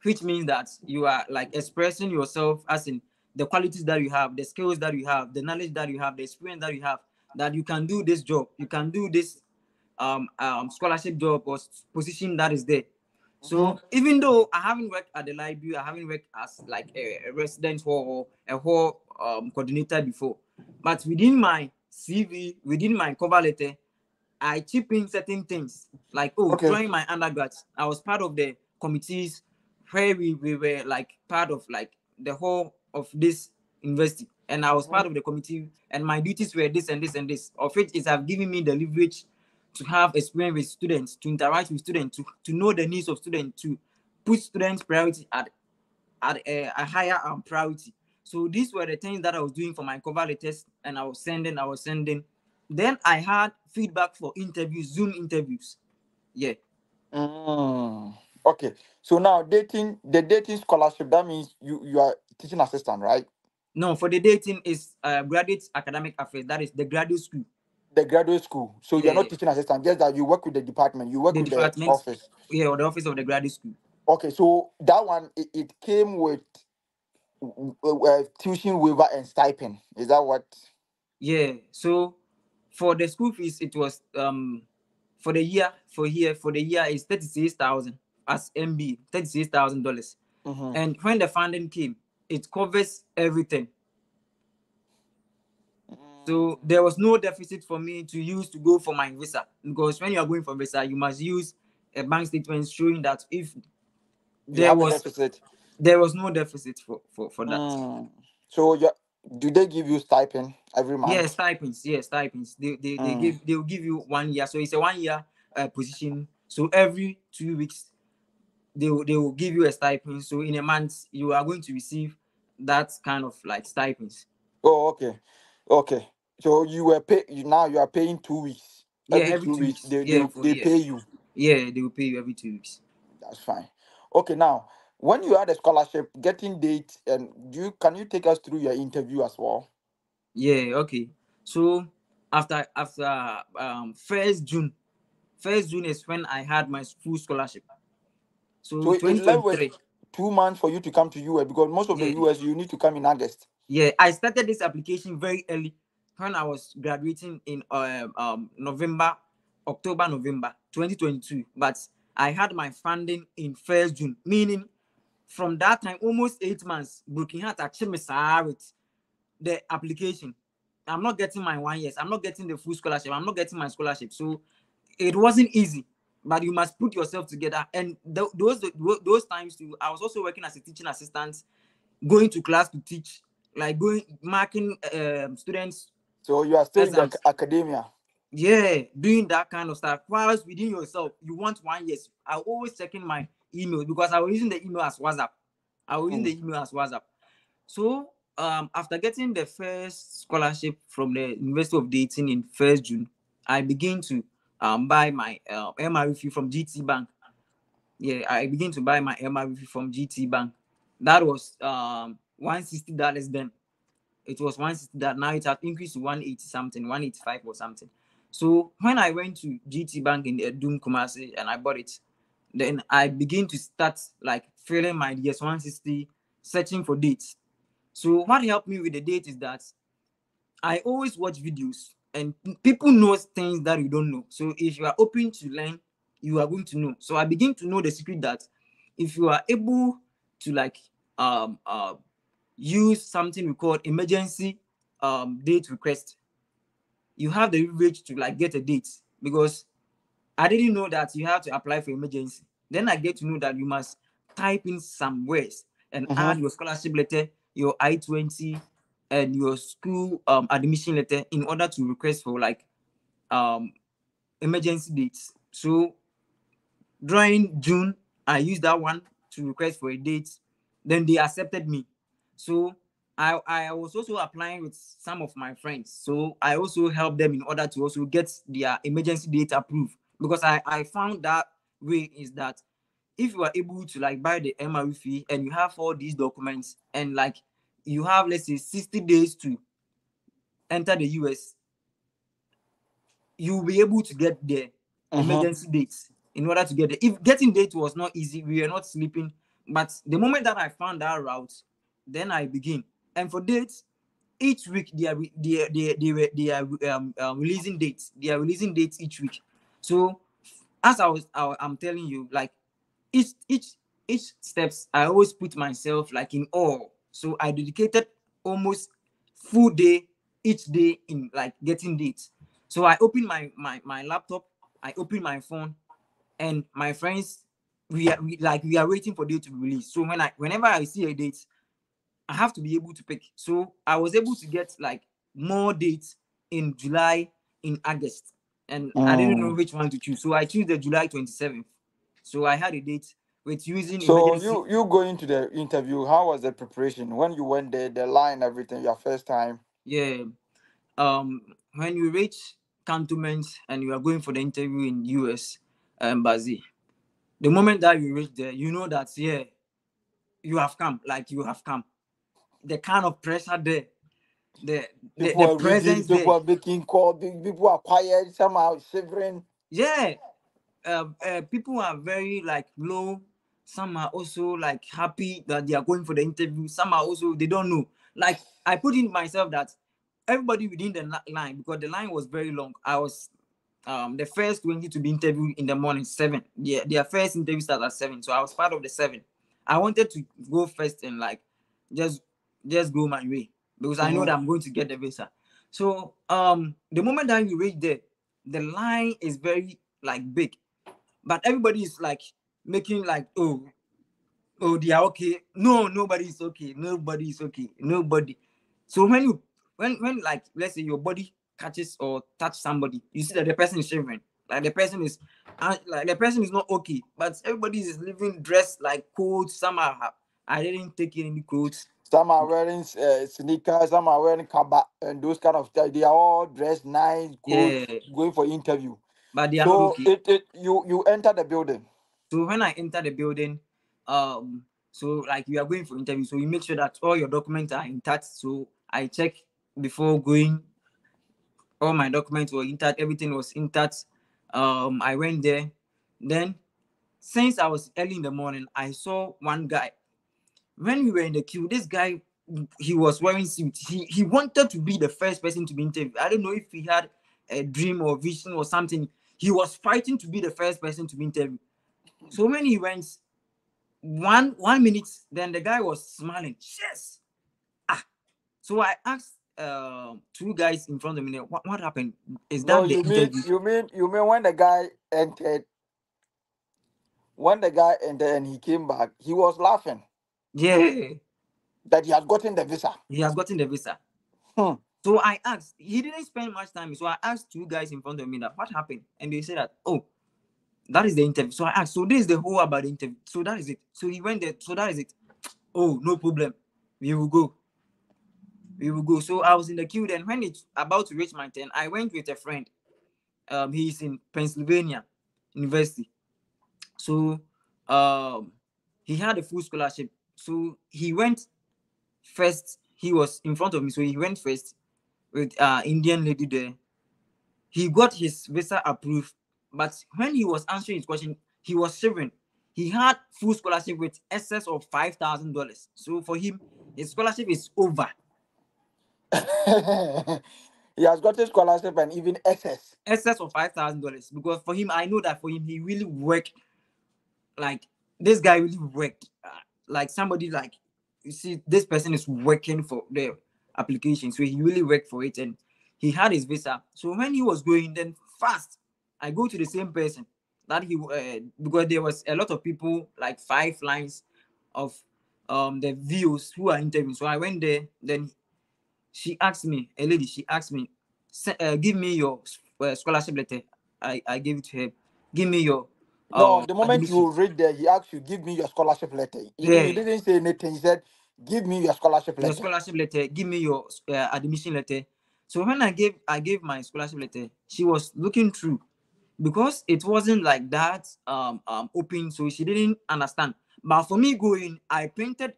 which means that you are like expressing yourself as in the qualities that you have, the skills that you have, the knowledge that you have, the experience that you have, that you can do this job, you can do this um, um scholarship job or position that is there. So mm-hmm. even though I haven't worked at the library, I haven't worked as like a, a resident or a hall um, coordinator before, but within my CV, within my cover letter, I chip in certain things like oh, okay. during my undergrad, I was part of the committees where we, we were like part of like the whole of this university, and I was part of the committee, and my duties were this and this and this. Of it is have given me the leverage to have experience with students, to interact with students, to, to know the needs of students, to put students' priority at, at a, a higher um, priority. So these were the things that I was doing for my cover letters and I was sending, I was sending. Then I had feedback for interviews, Zoom interviews. Yeah. Mm, okay. So now Dayton, the Dayton scholarship, that means you, you are teaching assistant, right? No, for the Dayton is uh, graduate academic affairs. That is the graduate school the graduate school. So you're not teaching assistant, just that you work with the department, you work the with the office. Yeah, or the office of the graduate school. Okay, so that one it, it came with uh, tuition waiver and stipend. Is that what? Yeah. So for the school fees, it was um for the year for here for the year is thirty six thousand as MB thirty six thousand dollars. Mm-hmm. And when the funding came, it covers everything. So there was no deficit for me to use to go for my visa because when you are going for visa, you must use a bank statement showing that if there was deficit. there was no deficit for for, for that. Mm. So do they give you stipend every month? Yeah, stipends. Yes, stipends. They they, mm. they give they will give you one year. So it's a one year uh, position. So every two weeks they will, they will give you a stipend. So in a month you are going to receive that kind of like stipends. Oh, okay. Okay. So you were pay you now you are paying two weeks. Yeah, every, every two, weeks, weeks. they, yeah, they, they yeah. pay you. Yeah, they will pay you every two weeks. That's fine. Okay, now when you had a scholarship, getting date and you can you take us through your interview as well? Yeah, okay. So after after um first June, first June is when I had my full scholarship. So, so 2023 two months for you to come to US because most of yeah. the US you need to come in August. Yeah, I started this application very early when I was graduating in um, um, November, October, November 2022. But I had my funding in first June, meaning from that time, almost eight months, Heart achieved me with the application. I'm not getting my one years. I'm not getting the full scholarship. I'm not getting my scholarship. So it wasn't easy, but you must put yourself together. And th- those those times too, I was also working as a teaching assistant, going to class to teach, like going marking um, students so you are still in the academia. Yeah, doing that kind of stuff. Whilst within yourself, you want one yes. I always checking my email because I was using the email as WhatsApp. I was using the hmm. email as WhatsApp. So um, after getting the first scholarship from the University of Dayton in first June, I begin to um, buy my uh, MRV from GT Bank. Yeah, I begin to buy my MRV from GT Bank. That was um, $160 then. It was 160 that now it has increased to 180 something 185 or something. So when i went to gt bank in the doom kumasi and i bought it then i begin to start like filling my ds 160 searching for dates. So what helped me with the date is that i always watch videos and people know things that you don't know so if you are open to learn you are going to know so i begin to know the secret that if you are able to like um uh use something we call emergency um, date request. You have the leverage to like get a date because I didn't know that you have to apply for emergency. Then I get to know that you must type in some words and Mhm. add your scholarship letter, your I twenty, and your school um, admission letter in order to request for like um emergency dates. So during June, I used that one to request for a date. Then they accepted me. So I, I was also applying with some of my friends. So I also helped them in order to also get their emergency date approved. Because I, I found that way is that if you are able to like buy the MRE fee and you have all these documents and like you have let's say 60 days to enter the US, you'll be able to get the Mhm. emergency dates in order to get there. If getting date was not easy, we were not sleeping. But the moment that I found that route, then I begin. And for dates, each week they are they they they, were they are um, um, releasing dates. They are releasing dates each week. So as I was I, I'm telling you, like each each each steps, I always put myself like in awe. So I dedicated almost full day each day in like getting dates. So I open my my my laptop, I open my phone, and my friends we are we, like we are waiting for date to be released. So when I whenever I see a date, I have to be able to pick. So I was able to get like more dates in July, in August, and I didn't know Mm. which one to choose. So I choose the July 27th. So I had a date with using So emergency. you you going to the interview? How was the preparation when you went there? The line, everything. Your first time. yeah. Um, when you reach cantonment and you are going for the interview in US embassy, the moment that you reach there, you know that yeah, you have come, like you have come. The kind of pressure there, the the, People the are reading. presence there. People are making call. big- People are quiet. Some are shivering. yeah uh, uh, people are very like low some are also like happy that they are going for the interview. Some are also they don't know. Like i put in myself that everybody within the line because the line was very long i was um the first 20 to be interviewed in the morning seven. Yeah their first interview started at seven so i was part of the seven. I wanted to go first and like just just go my way because i know Mhm. that i'm going to get the visa. So um the moment that you reach there the line is very like big. But everybody is like making like oh oh they are okay. No nobody is okay. Nobody is okay. Nobody. So when you when when like let's say your body catches or touch somebody you see that the person is shivering. Like the person is uh, like the person is not okay but everybody is living dressed like coats some are i didn't take any coats Some are wearing uh, sneakers. Some are wearing kaba and those kind of stuff. They are all dressed nice, good, yeah. going for interview. but they are So okay. it, it you you enter the building. So when I enter the building, um, so like you are going for interview, so you make sure that all your documents are intact. So I check before going, all my documents were intact, everything was intact. Um, I went there. Then, since I was early in the morning, I saw one guy. When we were in the queue, this guy he was wearing suit. He he wanted to be the first person to be interviewed. I don't know if he had a dream or vision or something. He was fighting to be the first person to be interviewed. So when he went one one minute, then the guy was smiling. Yes. Ah. So I asked uh, two guys in front of me, what, what happened? Is that No, the you mean interview? you mean you mean when the guy entered, when the guy entered and he came back, he was laughing Yeah, that he had gotten the visa. he has gotten the visa. Hmm. So I asked, he didn't spend much time. So I asked two guys in front of me that what happened? And they said that, oh, that is the interview. So I asked, so this is the whole about the interview. So that is it. So he went there. So that is it. Oh, no problem. We will go. We will go. So I was in the queue. Then when it's about to reach my turn, I went with a friend. Um, he's in Pennsylvania University. So um he had a full scholarship. So he went first. He was in front of me. So he went first with uh Indian lady there. He got his visa approved, but when he was answering his question, he was shivering. He had full scholarship with excess of five thousand dollars. So for him, his scholarship is over. [LAUGHS] he has got a scholarship and even excess. Excess of five thousand dollars. Because for him, I know that for him, he really worked. Like this guy really worked. Uh, like somebody like you see, this person is working for the application, so he really worked for it, and he had his visa. So when he was going, then fast, I go to the same person. that he uh, because there was a lot of people like five lines of um the views who are interviewing. So I went there. Then she asked me, a lady, she asked me, "Se- uh, give me your uh, scholarship letter. I I gave it to her. Give me your No, um, the moment admission. you read there, he asked you, give me your scholarship letter. He, Yeah. he didn't say anything. He said, give me your scholarship your letter. scholarship letter give me your uh, admission letter so when i gave i gave my scholarship letter she was looking through because it wasn't like that um, um open so she didn't understand. But for me going i printed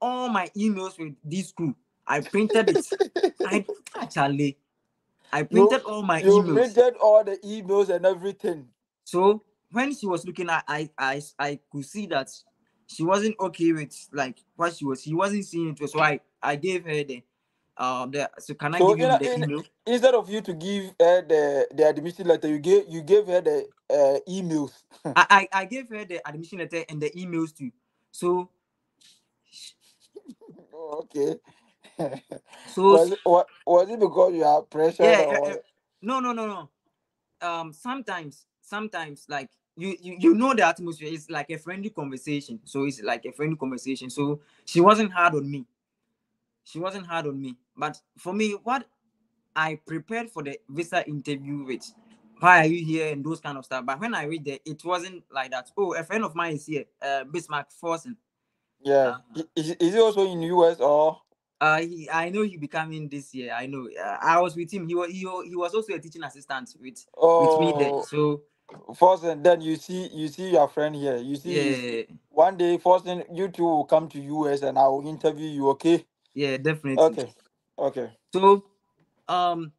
all my emails with this crew i printed it. [LAUGHS] I actually i You, printed all my you emails. printed all the emails and everything. so when she was looking at I, I I could see that she wasn't okay with like what she was she wasn't seeing it. So I I gave her the um so can I So give you the in, email? instead of you to give her the, the admission letter, you gave you gave her the uh, emails. [LAUGHS] I, I I gave her the admission letter and the emails too. So Oh, okay. [LAUGHS] so was it wa- was it because you are pressure? yeah uh, uh, or no no no no um sometimes sometimes like you, you you know the atmosphere is like a friendly conversation so it's like a friendly conversation so she wasn't hard on me she wasn't hard on me. But for me what i prepared for the visa interview with why are you here and those kind of stuff? But when i read there it wasn't like that. Oh a friend of mine is here. Uh bismarck forsen. Yeah? I- Is, is he also in US or? Uh he, i know he'll be coming this year. I know. Uh, i was with him. He was he, he was also a teaching assistant with with me there. Oh. So first and then you see you see your friend here. You see yeah. one day first thing you two will come to US and I will interview you, okay? Yeah definitely Okay. Okay. So, um,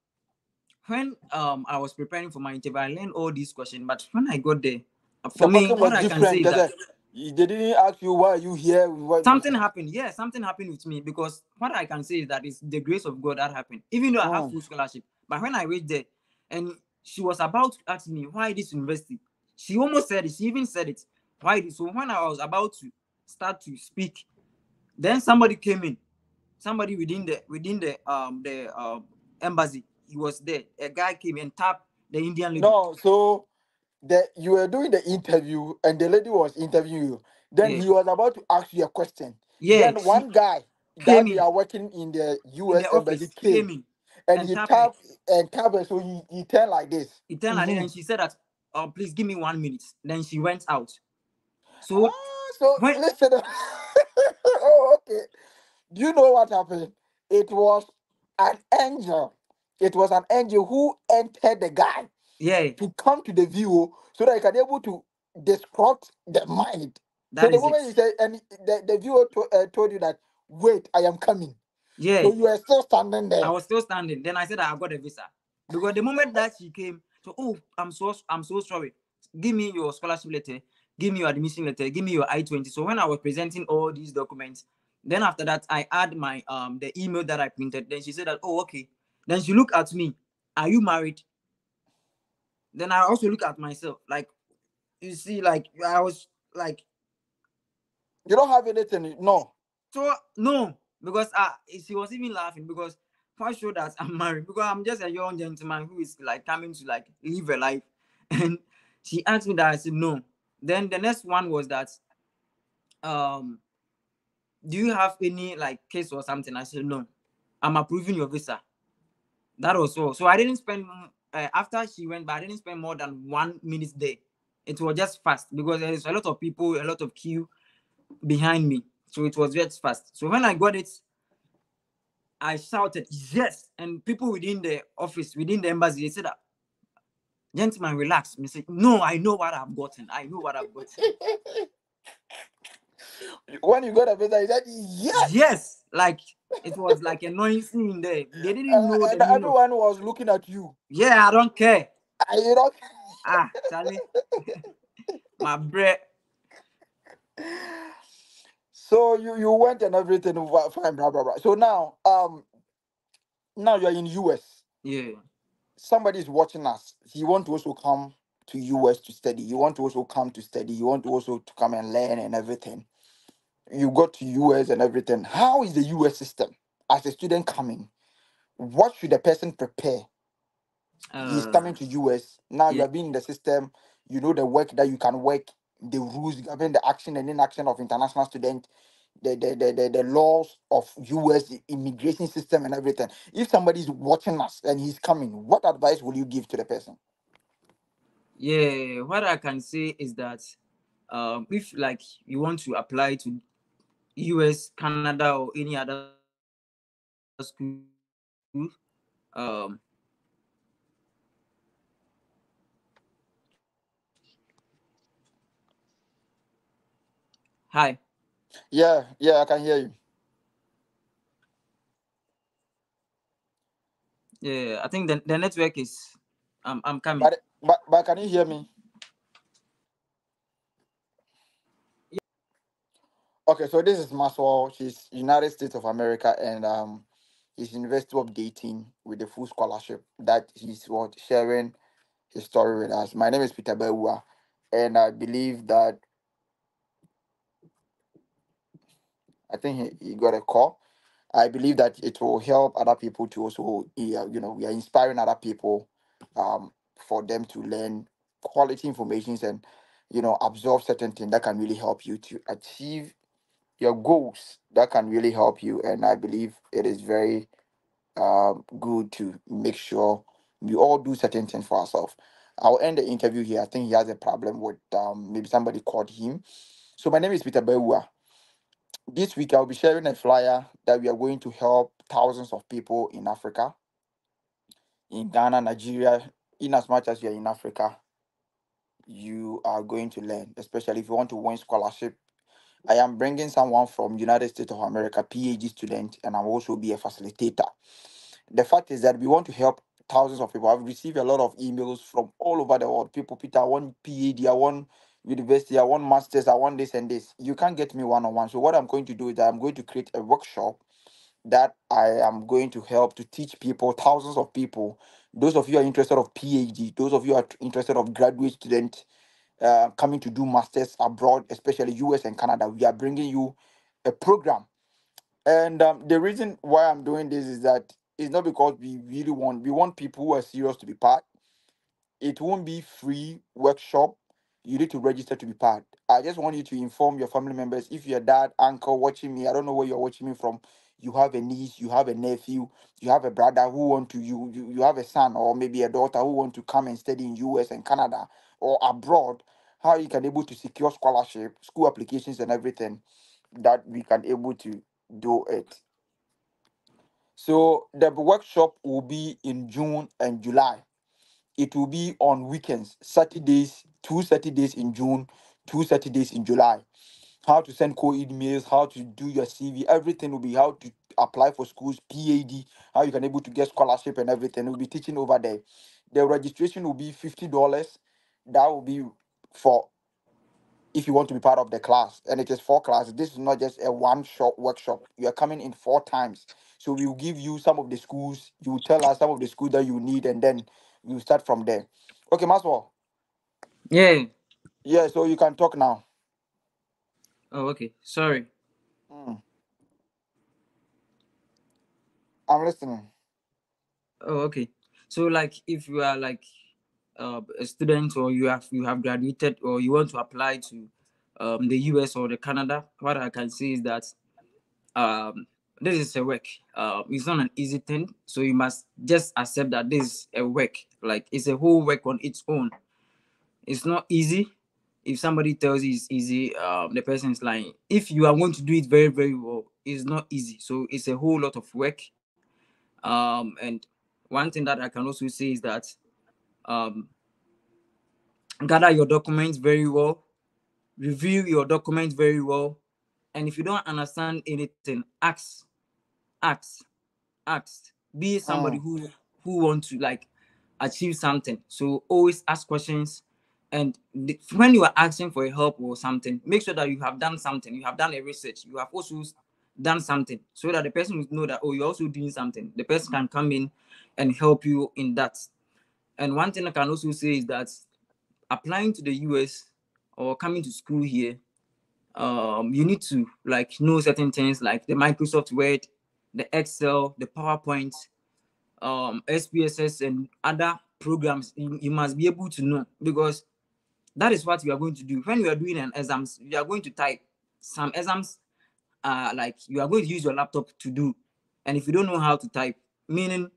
when um I was preparing for my interview, I learned all these questions. But when I got there, uh, for The me, what was I can different. say that they didn't ask you why you here. Why, something happened. Yeah, something happened with me because what I can say is that it's the grace of God that happened. Even though I have Mm. full scholarship, but when I reached there, and she was about to ask me why this university, she almost said it. She even said it. Why this? So when I was about to start to speak, then somebody came in. Somebody within the within the um the um embassy. He was there. A guy came and tapped the Indian lady. No, so the you were doing the interview and the lady was interviewing you. Then Yeah. he was about to ask you a question. Yeah, then one guy that in are working in the in US the embassy office, came came in and and he tapped her. and tapped so he, he turned like this. He turned like that Mhm. and she said that, oh, please give me one minute. Then she went out. So Ah, so when listen. [LAUGHS] oh, okay. Do you know what happened? It was an angel. It was an angel who entered the guy yeah, to come to the view so that he can be able to disrupt the mind. So that the is moment he it. said, and the, the viewer to, uh, told you that, wait, I am coming. Yeah, So you are still standing there. I there. was still standing. Then I said I got a visa because the moment that she came, so oh, I'm so I'm so sorry. Give me your scholarship letter. Give me your admission letter. Give me your I-20. So when I was presenting all these documents, then after that I add my um the email that I printed. Then she said that oh okay. Then she looked at me. Are you married? Then I also look at myself like you see like I was like You don't have anything. No. So no, because uh, she was even laughing because quite sure that I'm [LAUGHS] married because I'm just a young gentleman who is like coming to like live a life, [LAUGHS] and she asked me that I said no. Then the next one was that, um, do you have any like case or something? I said no, I'm approving your visa. That was all. So I didn't spend uh, after she went, but I didn't spend more than one minute there. It was just fast because there's a lot of people, a lot of queue behind me. So it was just fast. So when I got it, I shouted yes, and people within the office, within the embassy, they said, "Gentlemen, relax." Me say, "No, I know what I've gotten. I know what I've gotten." [LAUGHS] when you got a visa, you said, yes. yes, like it was like a noise in there. They didn't Uh, know the meaning. Of, everyone was looking at you. yeah, I don't care. I know? Ah, Charlie, [LAUGHS] my bread. So you you went and everything fine, blah blah blah. So now, um, now you're in US. Yeah, Somebody is watching us. He want to also come to US to study. You want to also come to study. You want to also to come and learn and everything. You go to US and everything. How is the US system as a student coming? What should the person prepare? He's uh, coming to US now. You yeah, have been in the system. you know the work that you can work, the rules govern the action and inaction of international students, the the, the, the, the laws of US immigration system and everything. If somebody is watching us and he's coming, what advice will you give to the person? Yeah, what I can say is that um, if like you want to apply to US, Canada, or any other school, um, hi. Yeah, yeah, I can hear you. Yeah, I think the, the network is. Um, I'm coming. But, but but can you hear me? Okay, so this is Maxwell. She's United States of America, and um, he's University of Dayton with a full scholarship. That he's what sharing his story with us. My name is Peter Bawuah, and I believe that I think he, he got a call. I believe that it will help other people to also, you know, we are inspiring other people um, for them to learn quality information and, you know, absorb certain things that can really help you to achieve your goals that can really help you. And I believe it is very um, good to make sure we all do certain things for ourselves. I'll end the interview here. I think he has a problem with um, maybe somebody called him. So my name is Peter Bawuah this week I'll be sharing a flyer that we are going to help thousands of people in Africa, in Ghana, Nigeria. In as much as you're in Africa, you are going to learn, especially if you want to win scholarship. I am bringing someone from United States of America, PhD student, and I'll also be a facilitator. The fact is that we want to help thousands of people. I've received a lot of emails from all over the world. People, Peter, I want PhD, I want university, I want masters, I want this and this. You can't get me one on one. So what I'm going to do is I'm going to create a workshop that I am going to help to teach people, thousands of people. Those of you are interested of PhD, those of you are interested of graduate student uh, coming to do masters abroad, especially US and Canada. We are bringing you a program. And um, the reason why I'm doing this is that it's not because we really want we want people who are serious to be part. It won't be free workshop you need to register to be part. I just want you to inform your family members. If your dad, uncle watching me, I don't know where you're watching me from. You have a niece, you have a nephew, you have a brother who want to you, you, you have a son or maybe a daughter who want to come and study in US and Canada or abroad. How you can able to secure scholarship, school applications, and everything that we can able to do it. So the workshop will be in June and July it will be on weekends, Saturdays, two Saturdays in June, two Saturdays in July. How to send co emails, how to do your CV, everything will be how to apply for schools, PAD, how you can able to get scholarship and everything. We'll be teaching over there. The registration will be fifty dollars. That will be for if you want to be part of the class, and it is four classes. This is not just a one shot workshop. You are coming in four times. So we will give you some of the schools. You will tell us some of the schools that you need, and then you start from there. Okay, Maxwell. Yeah. Yeah, so you can talk now. Oh, okay. Sorry. Mm. I'm listening. Oh, okay. So, like, if you are like uh, a student or you have you have graduated or you want to apply to um, the US or the Canada, what I can say is that um, this is a work. Uh, it's not an easy thing, so you must just accept that this is a work. Like it's a whole work on its own. It's not easy. If somebody tells you it's easy, um, the person is lying. If you are going to do it very, very well, it's not easy. So it's a whole lot of work. Um, and one thing that I can also say is that um, gather your documents very well, review your documents very well, and if you don't understand anything, ask, ask, ask. Be somebody Mm. who who wants to like achieve something. So always ask questions, and the, when you are asking for help or something, make sure that you have done something. You have done a research. You have also done something, so that the person will know that oh, you're also doing something. The person can come in and help you in that. And one thing I can also say is that applying to the US or coming to school here, um, you need to like know certain things like the Microsoft Word, the Excel, the PowerPoint, um, SPSS, and other programs. You, you must be able to know because that is what you are going to do when you are doing an exams you are going to type some exams uh like you are going to use your laptop to do and if you don't know how to type meaning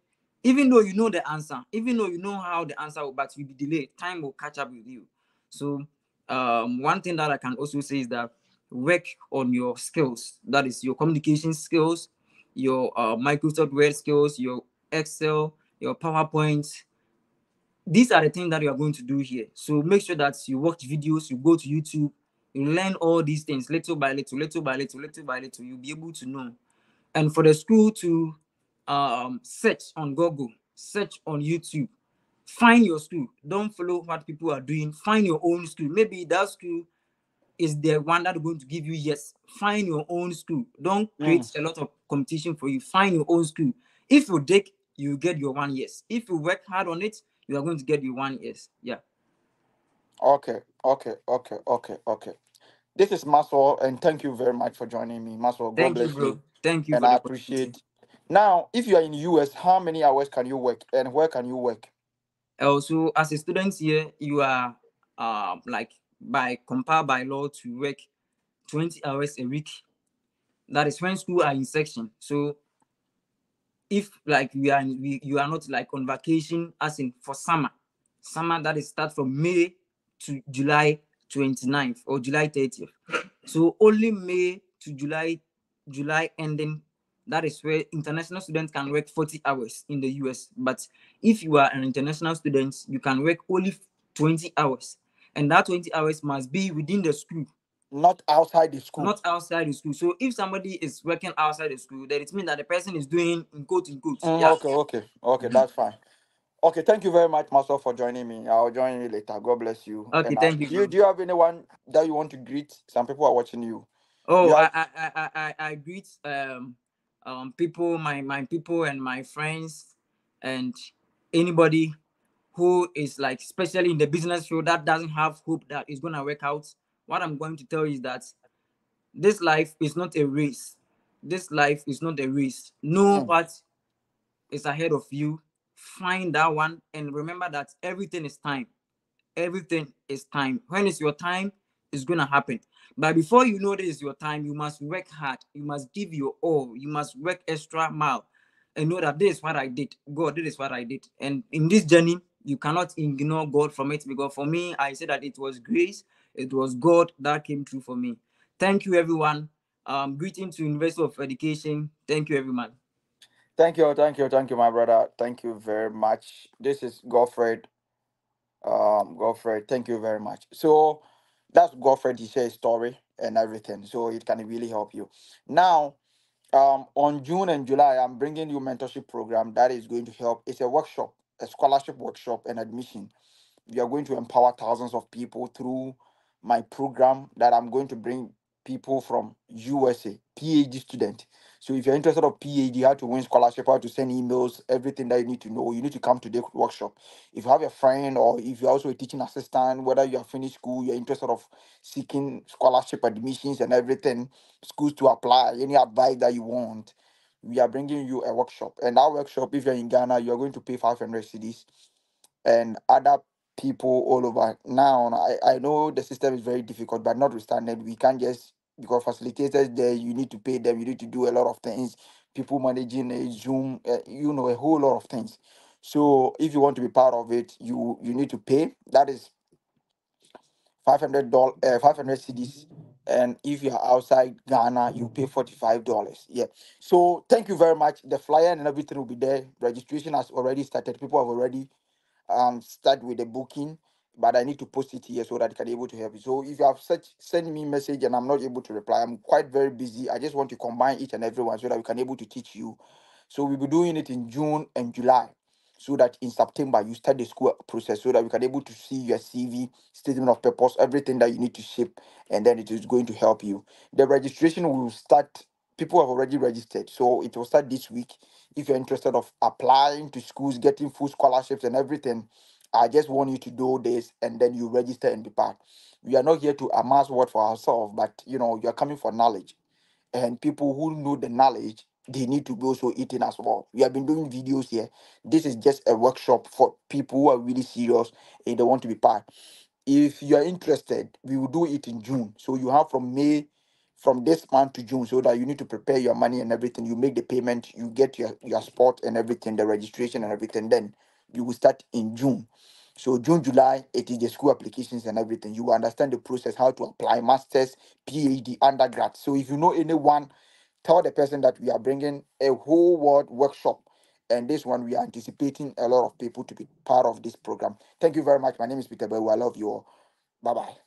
even though you know the answer even though you know how the answer will but you'll be delayed. Time will catch up with you. So um one thing that i can also say is that work on your skills. That is your communication skills your uh, microsoft word skills your excel your powerpoint. These are the things that you are going to do here. So make sure that you watch videos you go to youtube you learn all these things little by little little by little little by little. You'll be able to know. And for the school to um search on google search on youtube. Find your school. Don't follow what people are doing. Find your own school. Maybe that school is the one that's going to give you yes. Find your own school. Don't create a lot of competition for you. Find your own school. If you dig you get your one yes. If you work hard on it you are going to get your one yes. Yeah. Okay, okay, okay, okay, okay. This is Maxwell, and thank you very much for joining me, Maxwell. God thank you bless bro. You, thank you and I appreciate. Now, if you are in US, how many hours can you work, and where can you work? also as a student here you are um like by compiled by law to work 20 hours a week. That is when school are in section. So if like we are we, you are not like on vacation as in for summer. Summer that is start from may to july 29th or july 30th so only may to july july ending that is where international students can work 40 hours in the us but if you are an international student you can work only 20 hours and that 20 hours must be within the school Not outside the school. not outside the school so if somebody is working outside the school then it means that the person is doing in quote in quote Mm, yeah Okay, okay, okay, that's fine. Okay, thank you very much, Maxwell, for joining me. I'll join you later. God bless you. Okay, And, uh, thank you, Do you, do you have anyone that you want to greet? Some people are watching you. Oh, You I, have- I, I, I, I- I greet um, um, people, my, my people and my friends, and anybody who is like, especially in the business field, that doesn't have hope that it's gonna work out. What I'm going to tell you is that this life is not a race. This life is not a race. Know Mm. what is ahead of you. Find that one, and remember that everything is time. Everything is time. When it's your time, it's gonna happen. But before you know this is your time, you must work hard. You must give your all. You must work extra mile and know that this is what I did. God, this is what I did. And in this journey, you cannot ignore God from it because for me, I said that it was grace, it was God that came through for me. Thank you, everyone. Um, greeting to University of Education. Thank you, everyone. Thank you, thank you, thank you, my brother. Thank you very much. This is Godfred. Um, Godfred, thank you very much. So that's Godfred. He shares story and everything, so it can really help you. Now, um, on June and July, I'm bringing you mentorship program that is going to help. It's a workshop, a scholarship workshop and admission. We are going to empower thousands of people through my program that I'm going to bring people from USA, PhD student. So if you're interested of PhD, how to win scholarship, how to send emails, everything that you need to know, you need to come to the workshop. If you have a friend or if you're also a teaching assistant, whether you have finished school, you're interested of seeking scholarship admissions and everything, schools to apply, any advice that you want, we are bringing you a workshop. And that workshop, if you're in Ghana, you're going to pay 500 cedis and other people all over. Now, I, I know the system is very difficult, but notwithstanding, we can't just because facilitators there, you need to pay them, you need to do a lot of things. People managing a Zoom, uh, you know, a whole lot of things. So if you want to be part of it, you you need to pay. That is five hundred dollars, uh, five hundred cedis. And if you are outside Ghana, you pay forty-five dollars. Yeah. So thank you very much. The flyer and everything will be there. Registration has already started. People have already um start with the booking but i need to post it here so that I can be able to help you. So if you have such send me message and i'm not able to reply i'm quite very busy. I just want to combine each and everyone so that we can able to teach you. So we'll be doing it in june and july so that in september you start the school process so that we can able to see your cv statement of purpose everything that you need to ship and then it is going to help you. The registration will start people have already registered. So it will start this week. If you're interested of applying to schools getting full scholarships and everything i just want you to do this and then you register and be part we are not here to amass word for ourselves but you know you're coming for knowledge and people who know the knowledge they need to be also eating as well we have been doing videos here this is just a workshop for people who are really serious and they want to be part if you are interested, we will do it in June. So you have from May, from this month to June, so that you need to prepare your money and everything. You make the payment, you get your your spot and everything, the registration and everything. Then you will start in June. So June, July, it is the school applications and everything. You will understand the process, how to apply masters, PhD, undergrad. So if you know anyone, tell the person that we are bringing a whole world workshop. And this one, we are anticipating a lot of people to be part of this program. Thank you very much. My name is Peter Bawuah. I love you all. Bye bye.